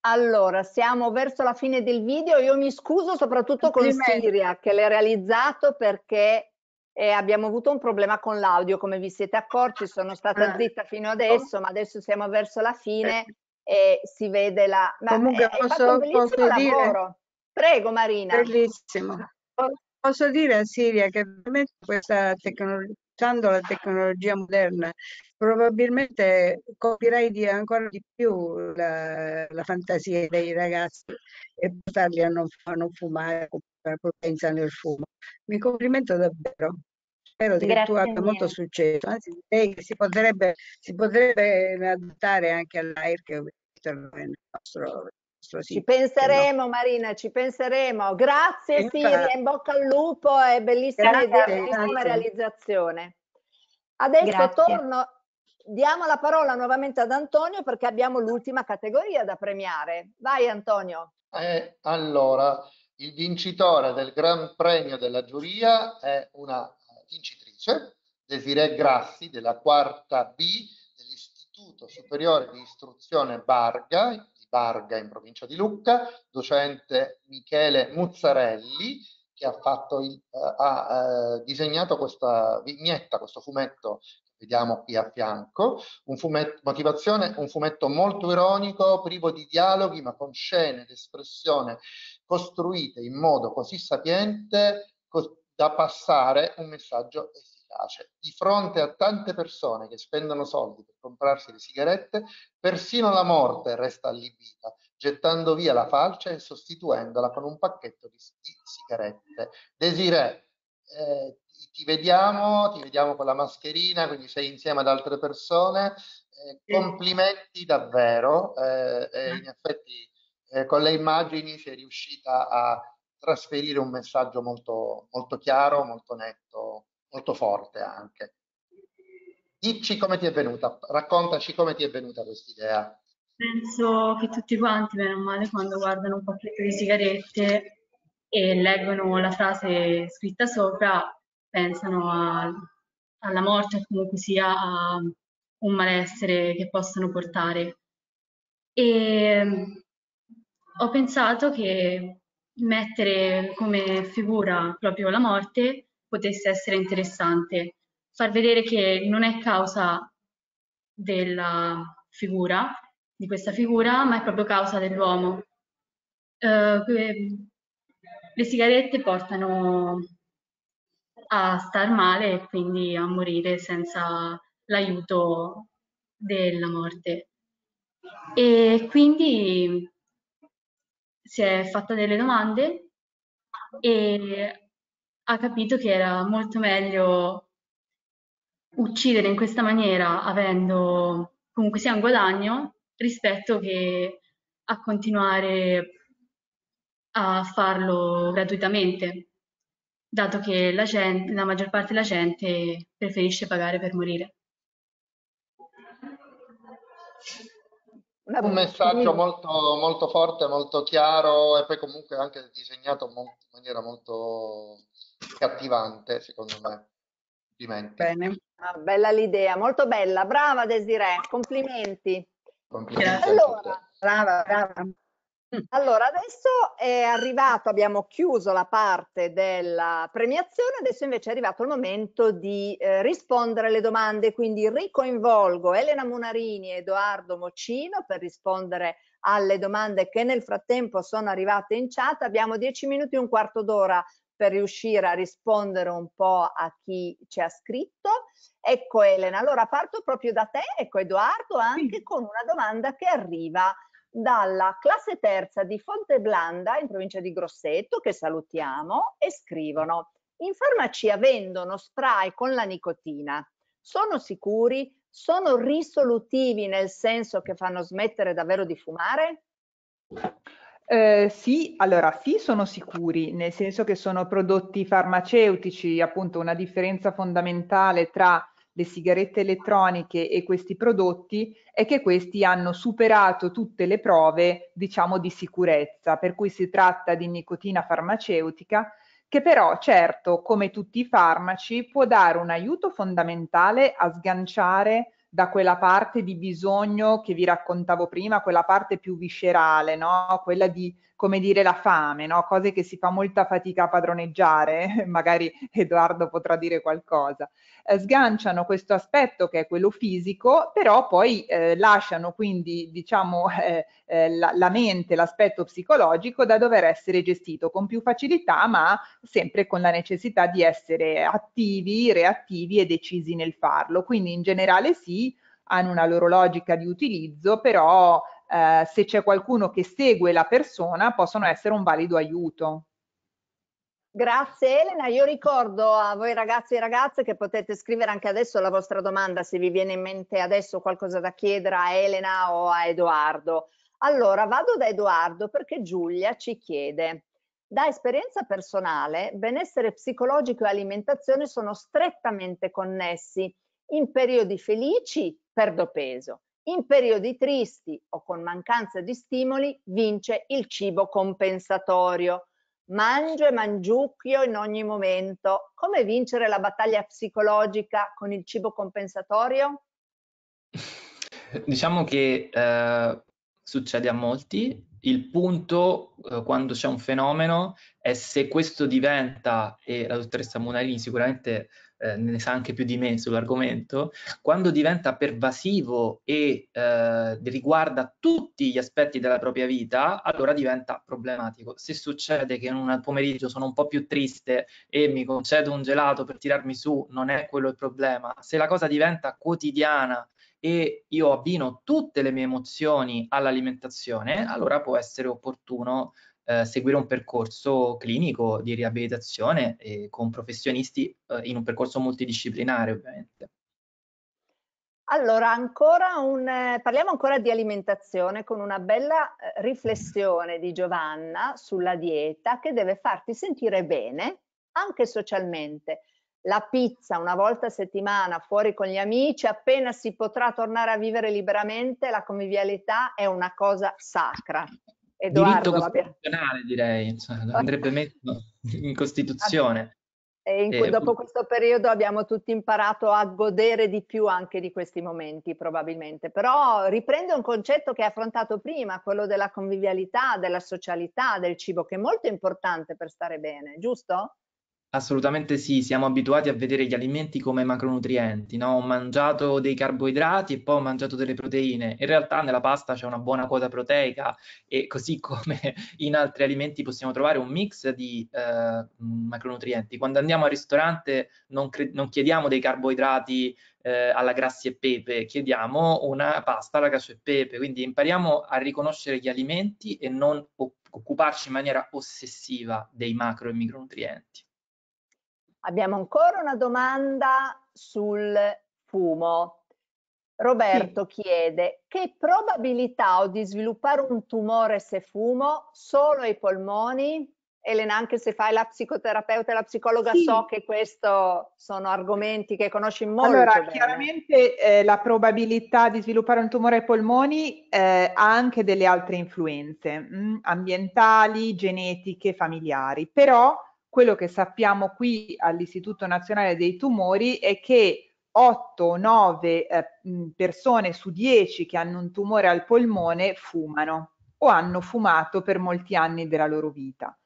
Speaker 1: Allora, siamo verso la fine del video. Io mi scuso soprattutto con Siria che l'ha realizzato perché eh, abbiamo avuto un problema con l'audio, come vi siete accorti, sono stata ah. zitta fino adesso, ma adesso siamo verso la fine e si vede la...
Speaker 5: Ma Comunque è, posso, posso dire...
Speaker 1: Prego Marina.
Speaker 5: Bellissimo. Posso dire a Siria che veramente questa tecnologia usando la tecnologia moderna, probabilmente colpirei di ancora di più la, la, fantasia dei ragazzi e portarli a non, a non fumare, a propensa nel fumo. Mi complimento davvero. Spero che tu abbia molto successo. Anzi, direi che si potrebbe, si potrebbe adattare anche all'AIR che è nel nostro
Speaker 1: ci penseremo no? Marina, ci penseremo. Grazie Infatti. Siria, in bocca al lupo, è bellissima idea, bellissima realizzazione. Adesso grazie. torno, diamo la parola nuovamente ad Antonio perché abbiamo l'ultima categoria da premiare. Vai Antonio.
Speaker 4: Eh, allora, il vincitore del Gran Premio della giuria è una vincitrice, Desiree Grassi, della quarta B dell'Istituto Superiore di Istruzione Barga, Barga in provincia di Lucca, docente Michele Muzzarelli che ha, fatto, eh, ha eh, disegnato questa vignetta, questo fumetto vediamo qui a fianco, un fumetto, motivazione, un fumetto molto ironico, privo di dialoghi ma con scene ed espressione costruite in modo così sapiente da passare un messaggio efficace. Di fronte a tante persone che spendono soldi per comprarsi le sigarette, persino la morte resta allibita, gettando via la falce e sostituendola con un pacchetto di, di sigarette. Desiree, eh, ti vediamo, ti vediamo con la mascherina, quindi sei insieme ad altre persone. Eh, complimenti davvero, eh, in effetti eh, con le immagini sei riuscita a trasferire un messaggio molto, molto chiaro, molto netto molto forte anche. Dici come ti è venuta, raccontaci come ti è venuta questa idea.
Speaker 9: Penso che tutti quanti, meno male, quando guardano un pacchetto di sigarette e leggono la frase scritta sopra, pensano a, alla morte o comunque sia a un malessere che possono portare. E ho pensato che mettere come figura proprio la morte potesse essere interessante. Far vedere che non è causa della figura, di questa figura, ma è proprio causa dell'uomo. Uh, le sigarette portano a star male e quindi a morire senza l'aiuto della morte. E quindi si è fatta delle domande e ha capito che era molto meglio uccidere in questa maniera avendo comunque sia un guadagno rispetto che a continuare a farlo gratuitamente. dato che la, gente, la maggior parte della gente preferisce pagare per morire.
Speaker 4: Un messaggio molto, molto forte, molto chiaro e poi comunque anche disegnato in maniera molto cattivante, secondo me. Complimenti.
Speaker 1: Bene, ah, bella l'idea, molto bella, brava Desiree, complimenti.
Speaker 4: Complimenti.
Speaker 1: Allora, brava, brava. Allora, adesso è arrivato, abbiamo chiuso la parte della premiazione, adesso invece è arrivato il momento di eh, rispondere alle domande, quindi ricoinvolgo Elena Munarini e Edoardo Mocino per rispondere alle domande che nel frattempo sono arrivate in chat. Abbiamo dieci minuti e un quarto d'ora per riuscire a rispondere un po' a chi ci ha scritto. Ecco Elena, allora parto proprio da te, ecco Edoardo, anche con una domanda che arriva dalla classe terza di Fonteblanda in provincia di Grosseto, che salutiamo, e scrivono in farmacia vendono spray con la nicotina. Sono sicuri? Sono risolutivi nel senso che fanno smettere davvero di fumare?
Speaker 2: Eh, sì, allora sì, sono sicuri, nel senso che sono prodotti farmaceutici, appunto una differenza fondamentale tra le sigarette elettroniche e questi prodotti è che questi hanno superato tutte le prove, diciamo, di sicurezza, per cui si tratta di nicotina farmaceutica che però certo, come tutti i farmaci, può dare un aiuto fondamentale a sganciare da quella parte di bisogno che vi raccontavo prima, quella parte più viscerale, no? quella di come dire, la fame, no? cose che si fa molta fatica a padroneggiare, magari Edoardo potrà dire qualcosa. Eh, sganciano questo aspetto che è quello fisico, però poi eh, lasciano quindi, diciamo, eh, eh, la, la mente, l'aspetto psicologico da dover essere gestito con più facilità, ma sempre con la necessità di essere attivi, reattivi e decisi nel farlo. Quindi in generale sì, hanno una loro logica di utilizzo, però eh, se c'è qualcuno che segue la persona possono essere un valido aiuto.
Speaker 1: Grazie Elena, io ricordo a voi ragazzi e ragazze che potete scrivere anche adesso la vostra domanda se vi viene in mente adesso qualcosa da chiedere a Elena o a Edoardo. Allora vado da Edoardo perché Giulia ci chiede da esperienza personale, benessere psicologico e alimentazione sono strettamente connessi. In periodi felici perdo peso, in periodi tristi o con mancanza di stimoli vince il cibo compensatorio. Mangio e mangiucchio in ogni momento. Come vincere la battaglia psicologica con il cibo compensatorio?
Speaker 3: Diciamo che eh, succede a molti. Il punto, eh, quando c'è un fenomeno, è se questo diventa, e la dottoressa Munarini sicuramente eh, ne sa anche più di me sull'argomento, quando diventa pervasivo e eh, riguarda tutti gli aspetti della propria vita, allora diventa problematico. Se succede che in un pomeriggio sono un po' più triste e mi concedo un gelato per tirarmi su, non è quello il problema. Se la cosa diventa quotidiana e io abbino tutte le mie emozioni all'alimentazione, allora può essere opportuno eh, seguire un percorso clinico di riabilitazione e con professionisti eh, in un percorso multidisciplinare ovviamente.
Speaker 1: Allora, ancora un, eh, parliamo ancora di alimentazione con una bella eh, riflessione di Giovanna sulla dieta che deve farti sentire bene anche socialmente. La pizza una volta a settimana fuori con gli amici, appena si potrà tornare a vivere liberamente, la convivialità è una cosa sacra.
Speaker 3: Edoardo, diritto costituzionale direi, cioè, andrebbe messo in Costituzione.
Speaker 1: E in cui dopo questo periodo abbiamo tutti imparato a godere di più anche di questi momenti probabilmente, però riprende un concetto che hai affrontato prima, quello della convivialità, della socialità, del cibo, che è molto importante per stare bene, giusto?
Speaker 3: Assolutamente sì, siamo abituati a vedere gli alimenti come macronutrienti, no? Ho mangiato dei carboidrati e poi ho mangiato delle proteine. In realtà nella pasta c'è una buona quota proteica e così come in altri alimenti possiamo trovare un mix di eh, macronutrienti. Quando andiamo al ristorante non, non chiediamo dei carboidrati eh, alla grassi e pepe, chiediamo una pasta alla cacio e pepe. Quindi impariamo a riconoscere gli alimenti e non occuparci in maniera ossessiva dei macro e micronutrienti.
Speaker 1: Abbiamo ancora una domanda sul fumo. Roberto sì. chiede che probabilità ho di sviluppare un tumore se fumo solo ai polmoni? Elena, anche se fai la psicoterapeuta e la psicologa, sì. so che questi sono argomenti che conosci molto
Speaker 2: allora,
Speaker 1: bene.
Speaker 2: chiaramente eh, la probabilità di sviluppare un tumore ai polmoni eh, ha anche delle altre influenze mh, mm, ambientali, genetiche, familiari, però quello che sappiamo qui all'Istituto Nazionale dei Tumori è che 8 o 9 eh, persone su 10 che hanno un tumore al polmone fumano o hanno fumato per molti anni della loro vita.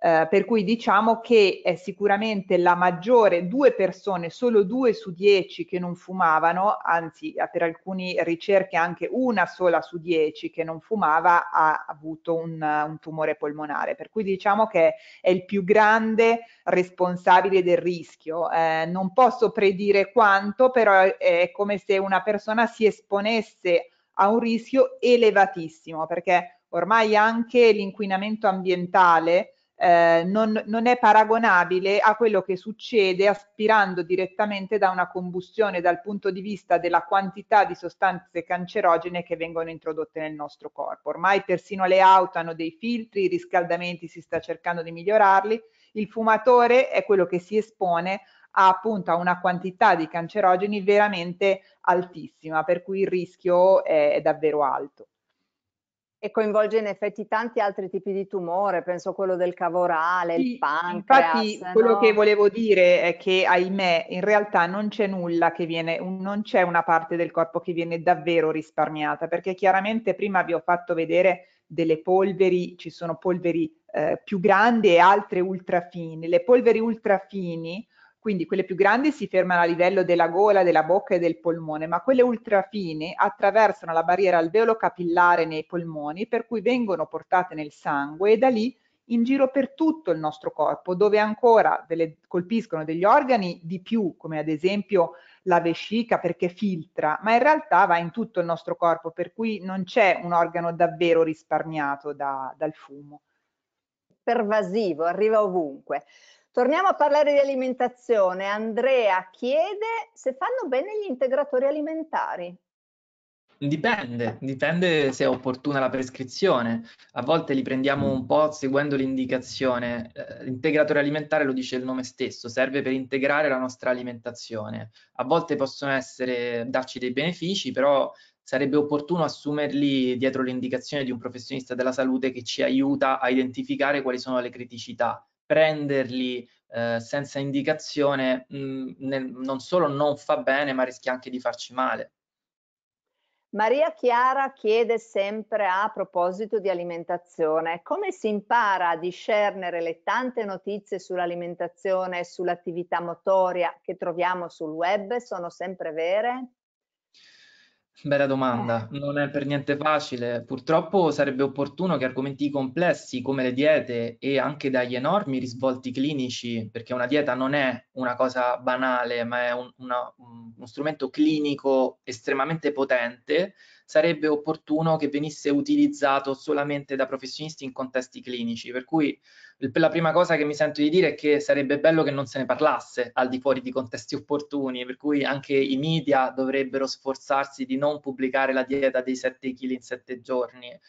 Speaker 2: Eh, per cui diciamo che è sicuramente la maggiore, due persone, solo due su dieci che non fumavano, anzi per alcune ricerche anche una sola su dieci che non fumava ha avuto un, un tumore polmonare, per cui diciamo che è il più grande responsabile del rischio. Eh, non posso predire quanto, però è come se una persona si esponesse a un rischio elevatissimo, perché ormai anche l'inquinamento ambientale eh, non, non, è paragonabile a quello che succede aspirando direttamente da una combustione dal punto di vista della quantità di sostanze cancerogene che vengono introdotte nel nostro corpo. Ormai persino le auto hanno dei filtri, i riscaldamenti si sta cercando di migliorarli, il fumatore è quello che si espone a, appunto a una quantità di cancerogeni veramente altissima, per cui il rischio è, è davvero alto
Speaker 1: e coinvolge in effetti tanti altri tipi di tumore, penso quello del cavo orale, sì, il pancreas.
Speaker 2: Infatti no? quello che volevo dire è che ahimè in realtà non c'è nulla che viene, non c'è una parte del corpo che viene davvero risparmiata, perché chiaramente prima vi ho fatto vedere delle polveri, ci sono polveri eh, più grandi e altre ultrafini. Le polveri ultrafini quindi quelle più grandi si fermano a livello della gola, della bocca e del polmone, ma quelle ultrafine attraversano la barriera alveolo-capillare nei polmoni, per cui vengono portate nel sangue e da lì in giro per tutto il nostro corpo, dove ancora delle, colpiscono degli organi di più, come ad esempio la vescica perché filtra, ma in realtà va in tutto il nostro corpo, per cui non c'è un organo davvero risparmiato da, dal fumo.
Speaker 1: Pervasivo, arriva ovunque. Torniamo a parlare di alimentazione. Andrea chiede se fanno bene gli integratori alimentari.
Speaker 3: Dipende, dipende se è opportuna la prescrizione. A volte li prendiamo un po' seguendo l'indicazione. Eh, l'integratore alimentare lo dice il nome stesso, serve per integrare la nostra alimentazione. A volte possono essere, darci dei benefici, però sarebbe opportuno assumerli dietro l'indicazione di un professionista della salute che ci aiuta a identificare quali sono le criticità prenderli eh, senza indicazione mh, mm, nel, non solo non fa bene, ma rischia anche di farci male.
Speaker 1: Maria Chiara chiede sempre a proposito di alimentazione, come si impara a discernere le tante notizie sull'alimentazione e sull'attività motoria che troviamo sul web? Sono sempre vere?
Speaker 3: Bella domanda, eh. non è per niente facile. Purtroppo sarebbe opportuno che argomenti complessi come le diete e anche dagli enormi risvolti clinici, perché una dieta non è una cosa banale, ma è un, una, uno strumento clinico estremamente potente, sarebbe opportuno che venisse utilizzato solamente da professionisti in contesti clinici. Per cui la prima cosa che mi sento di dire è che sarebbe bello che non se ne parlasse al di fuori di contesti opportuni, per cui anche i media dovrebbero sforzarsi di non pubblicare la dieta dei 7 kg in 7 giorni.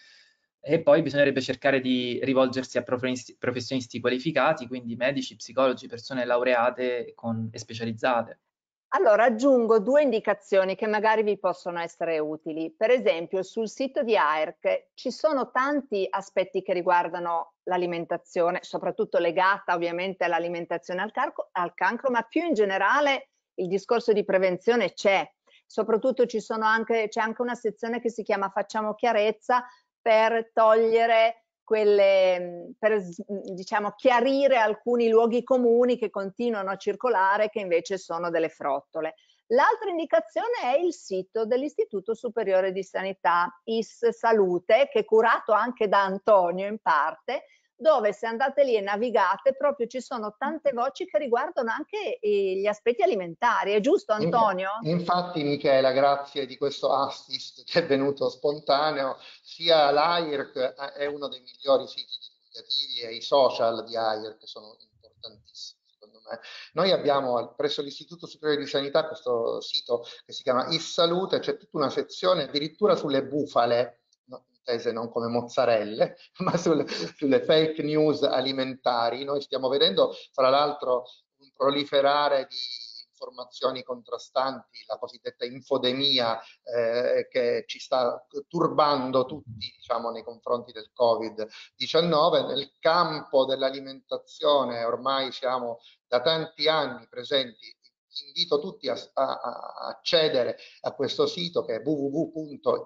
Speaker 3: E poi bisognerebbe cercare di rivolgersi a professionisti qualificati, quindi medici, psicologi, persone laureate con, e specializzate.
Speaker 1: Allora aggiungo due indicazioni che magari vi possono essere utili. Per esempio sul sito di AERC ci sono tanti aspetti che riguardano l'alimentazione, soprattutto legata ovviamente all'alimentazione al, al, cancro, ma più in generale il discorso di prevenzione c'è. Soprattutto c'è anche, anche una sezione che si chiama Facciamo chiarezza per togliere quelle, per diciamo, chiarire alcuni luoghi comuni che continuano a circolare che invece sono delle frottole. L'altra indicazione è il sito dell'Istituto Superiore di Sanità, IS Salute, che è curato anche da Antonio in parte, dove se andate lì e navigate proprio ci sono tante voci che riguardano anche gli aspetti alimentari, è giusto Antonio?
Speaker 4: Infatti Michela, grazie di questo assist che è venuto spontaneo, sia l'AIRC eh, è uno dei migliori siti divulgativi e i social di AIRC sono importantissimi. secondo me. Noi abbiamo presso l'Istituto Superiore di Sanità questo sito che si chiama IS Salute, c'è tutta una sezione addirittura sulle bufale, intese non come mozzarelle, ma sulle, sulle fake news alimentari. Noi stiamo vedendo, fra l'altro, un proliferare di informazioni contrastanti, la cosiddetta infodemia eh, che ci sta turbando tutti diciamo, nei confronti del Covid-19. Nel campo dell'alimentazione ormai siamo da tanti anni presenti invito tutti a, a, a, accedere a questo sito che è www.ss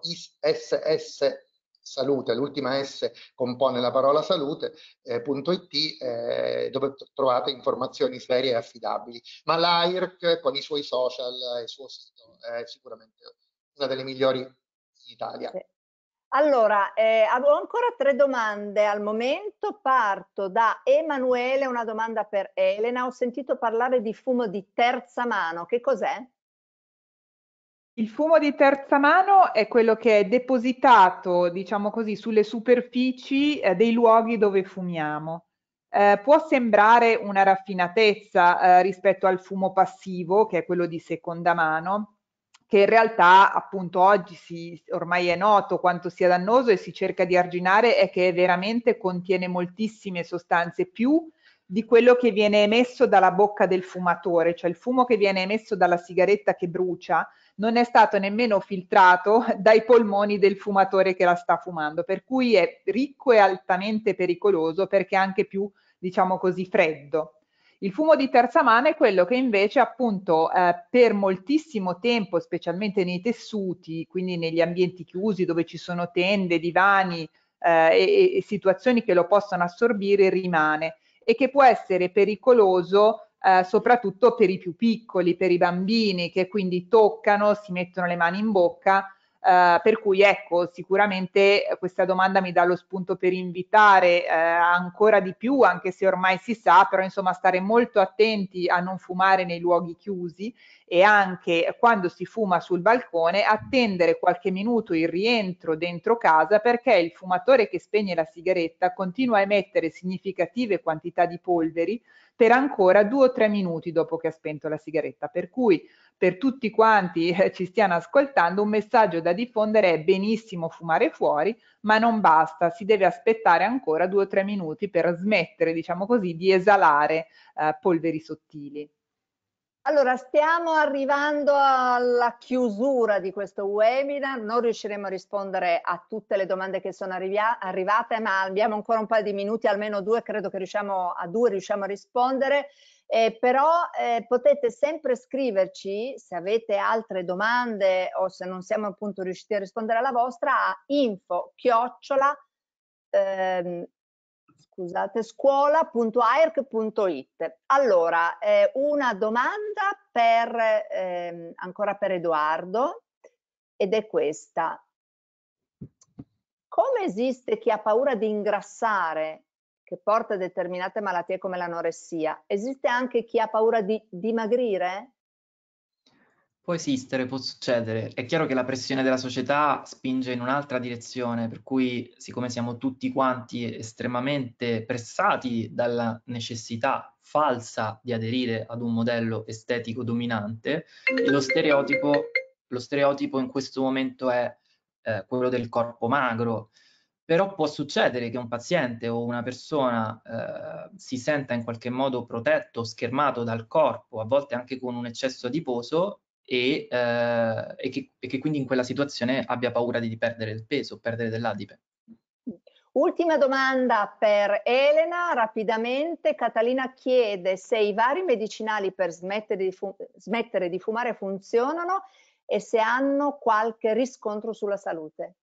Speaker 4: salute, l'ultima S compone la parola salute.it eh, eh, dove trovate informazioni serie e affidabili. Ma l'AIRC con i suoi social e il suo sito è sicuramente una delle migliori in Italia.
Speaker 1: Allora, eh, avevo ancora tre domande al momento. Parto da Emanuele, una domanda per Elena. Ho sentito parlare di fumo di terza mano. Che cos'è?
Speaker 2: Il fumo di terza mano è quello che è depositato, diciamo così, sulle superfici eh, dei luoghi dove fumiamo. Eh, può sembrare una raffinatezza eh, rispetto al fumo passivo, che è quello di seconda mano, che in realtà appunto oggi si, ormai è noto quanto sia dannoso e si cerca di arginare è che veramente contiene moltissime sostanze più di quello che viene emesso dalla bocca del fumatore, cioè il fumo che viene emesso dalla sigaretta che brucia non è stato nemmeno filtrato dai polmoni del fumatore che la sta fumando, per cui è ricco e altamente pericoloso perché è anche più, diciamo così, freddo. Il fumo di terza mano è quello che invece appunto eh, per moltissimo tempo, specialmente nei tessuti, quindi negli ambienti chiusi dove ci sono tende, divani eh, e, e situazioni che lo possono assorbire, rimane e che può essere pericoloso eh, soprattutto per i più piccoli, per i bambini che quindi toccano, si mettono le mani in bocca. Eh, per cui ecco, sicuramente questa domanda mi dà lo spunto per invitare eh, ancora di più, anche se ormai si sa, però insomma stare molto attenti a non fumare nei luoghi chiusi e anche quando si fuma sul balcone attendere qualche minuto il rientro dentro casa perché il fumatore che spegne la sigaretta continua a emettere significative quantità di polveri per ancora due o tre minuti dopo che ha spento la sigaretta. Per cui per tutti quanti eh, ci stiano ascoltando, un messaggio da diffondere è benissimo fumare fuori, ma non basta, si deve aspettare ancora due o tre minuti per smettere, diciamo così, di esalare eh, polveri sottili.
Speaker 1: Allora, stiamo arrivando alla chiusura di questo webinar, non riusciremo a rispondere a tutte le domande che sono arrivate, ma abbiamo ancora un paio di minuti, almeno due, credo che riusciamo a due riusciamo a rispondere, eh, però eh, potete sempre scriverci se avete altre domande o se non siamo appunto riusciti a rispondere alla vostra a info chiocciola ehm, scusate, scuola.airc.it. Allora, eh, una domanda per, eh, ancora per Edoardo ed è questa. Come esiste chi ha paura di ingrassare che porta a determinate malattie come l'anoressia? Esiste anche chi ha paura di dimagrire?
Speaker 3: Può esistere, può succedere. È chiaro che la pressione della società spinge in un'altra direzione, per cui siccome siamo tutti quanti estremamente pressati dalla necessità falsa di aderire ad un modello estetico dominante, lo stereotipo, lo stereotipo in questo momento è eh, quello del corpo magro, però può succedere che un paziente o una persona eh, si senta in qualche modo protetto, schermato dal corpo, a volte anche con un eccesso adiposo, e, eh, e, che, e, che, quindi in quella situazione abbia paura di perdere il peso, perdere dell'adipe.
Speaker 1: Ultima domanda per Elena, rapidamente. Catalina chiede se i vari medicinali per smettere di, smettere di fumare funzionano e se hanno qualche riscontro sulla salute.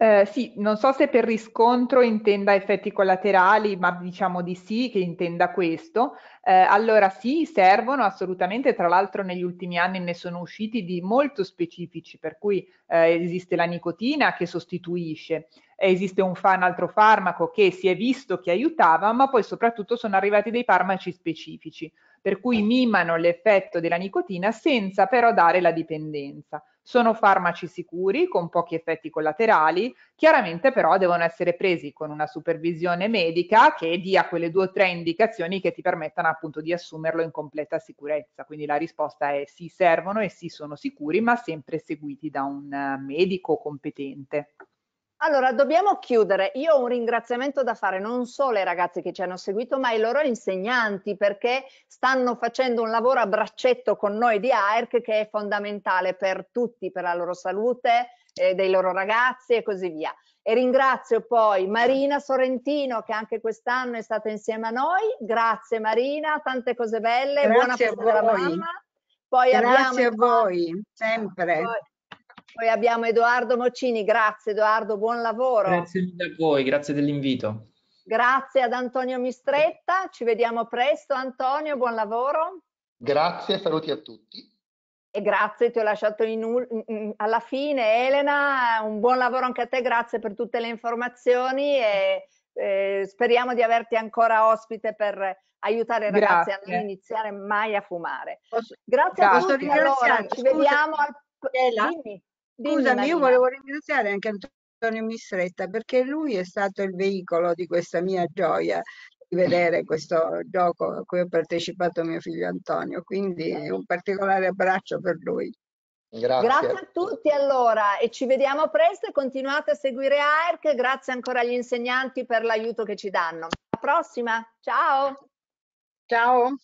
Speaker 2: Eh, sì, non so se per riscontro intenda effetti collaterali, ma diciamo di sì che intenda questo. Eh, allora sì, servono assolutamente, tra l'altro negli ultimi anni ne sono usciti di molto specifici, per cui eh, esiste la nicotina che sostituisce, esiste un, un altro farmaco che si è visto che aiutava, ma poi soprattutto sono arrivati dei farmaci specifici, per cui mimano l'effetto della nicotina senza però dare la dipendenza. Sono farmaci sicuri, con pochi effetti collaterali, chiaramente però devono essere presi con una supervisione medica che dia quelle due o tre indicazioni che ti permettano appunto di assumerlo in completa sicurezza. Quindi la risposta è sì, servono e sì, sono sicuri, ma sempre seguiti da un medico competente.
Speaker 1: Allora, dobbiamo chiudere. Io ho un ringraziamento da fare non solo ai ragazzi che ci hanno seguito, ma ai loro insegnanti perché stanno facendo un lavoro a braccetto con noi di AERC che è fondamentale per tutti, per la loro salute, eh, dei loro ragazzi e così via. E ringrazio poi Marina Sorrentino che anche quest'anno è stata insieme a noi. Grazie Marina, tante cose belle.
Speaker 5: Grazie
Speaker 1: Buona festa della mamma.
Speaker 5: Poi Grazie a voi, sempre.
Speaker 1: Poi, poi abbiamo Edoardo Mocini, grazie Edoardo, buon lavoro.
Speaker 3: Grazie mille a voi, grazie dell'invito.
Speaker 1: Grazie ad Antonio Mistretta, ci vediamo presto Antonio, buon lavoro.
Speaker 4: Grazie, saluti a tutti.
Speaker 1: E grazie, ti ho lasciato in, alla fine Elena, un buon lavoro anche a te, grazie per tutte le informazioni e eh, speriamo di averti ancora ospite per aiutare i ragazzi grazie. a non iniziare mai a fumare.
Speaker 5: Posso,
Speaker 1: grazie, grazie a tutti, allora ci vediamo al...
Speaker 5: Dimmi. Scusami, io volevo ringraziare anche Antonio Mistretta perché lui è stato il veicolo di questa mia gioia di vedere questo gioco a cui ha partecipato mio figlio Antonio, quindi un particolare abbraccio per lui.
Speaker 1: Grazie. grazie. a tutti allora e ci vediamo presto e continuate a seguire AERC, grazie ancora agli insegnanti per l'aiuto che ci danno. Alla prossima, ciao!
Speaker 5: Ciao!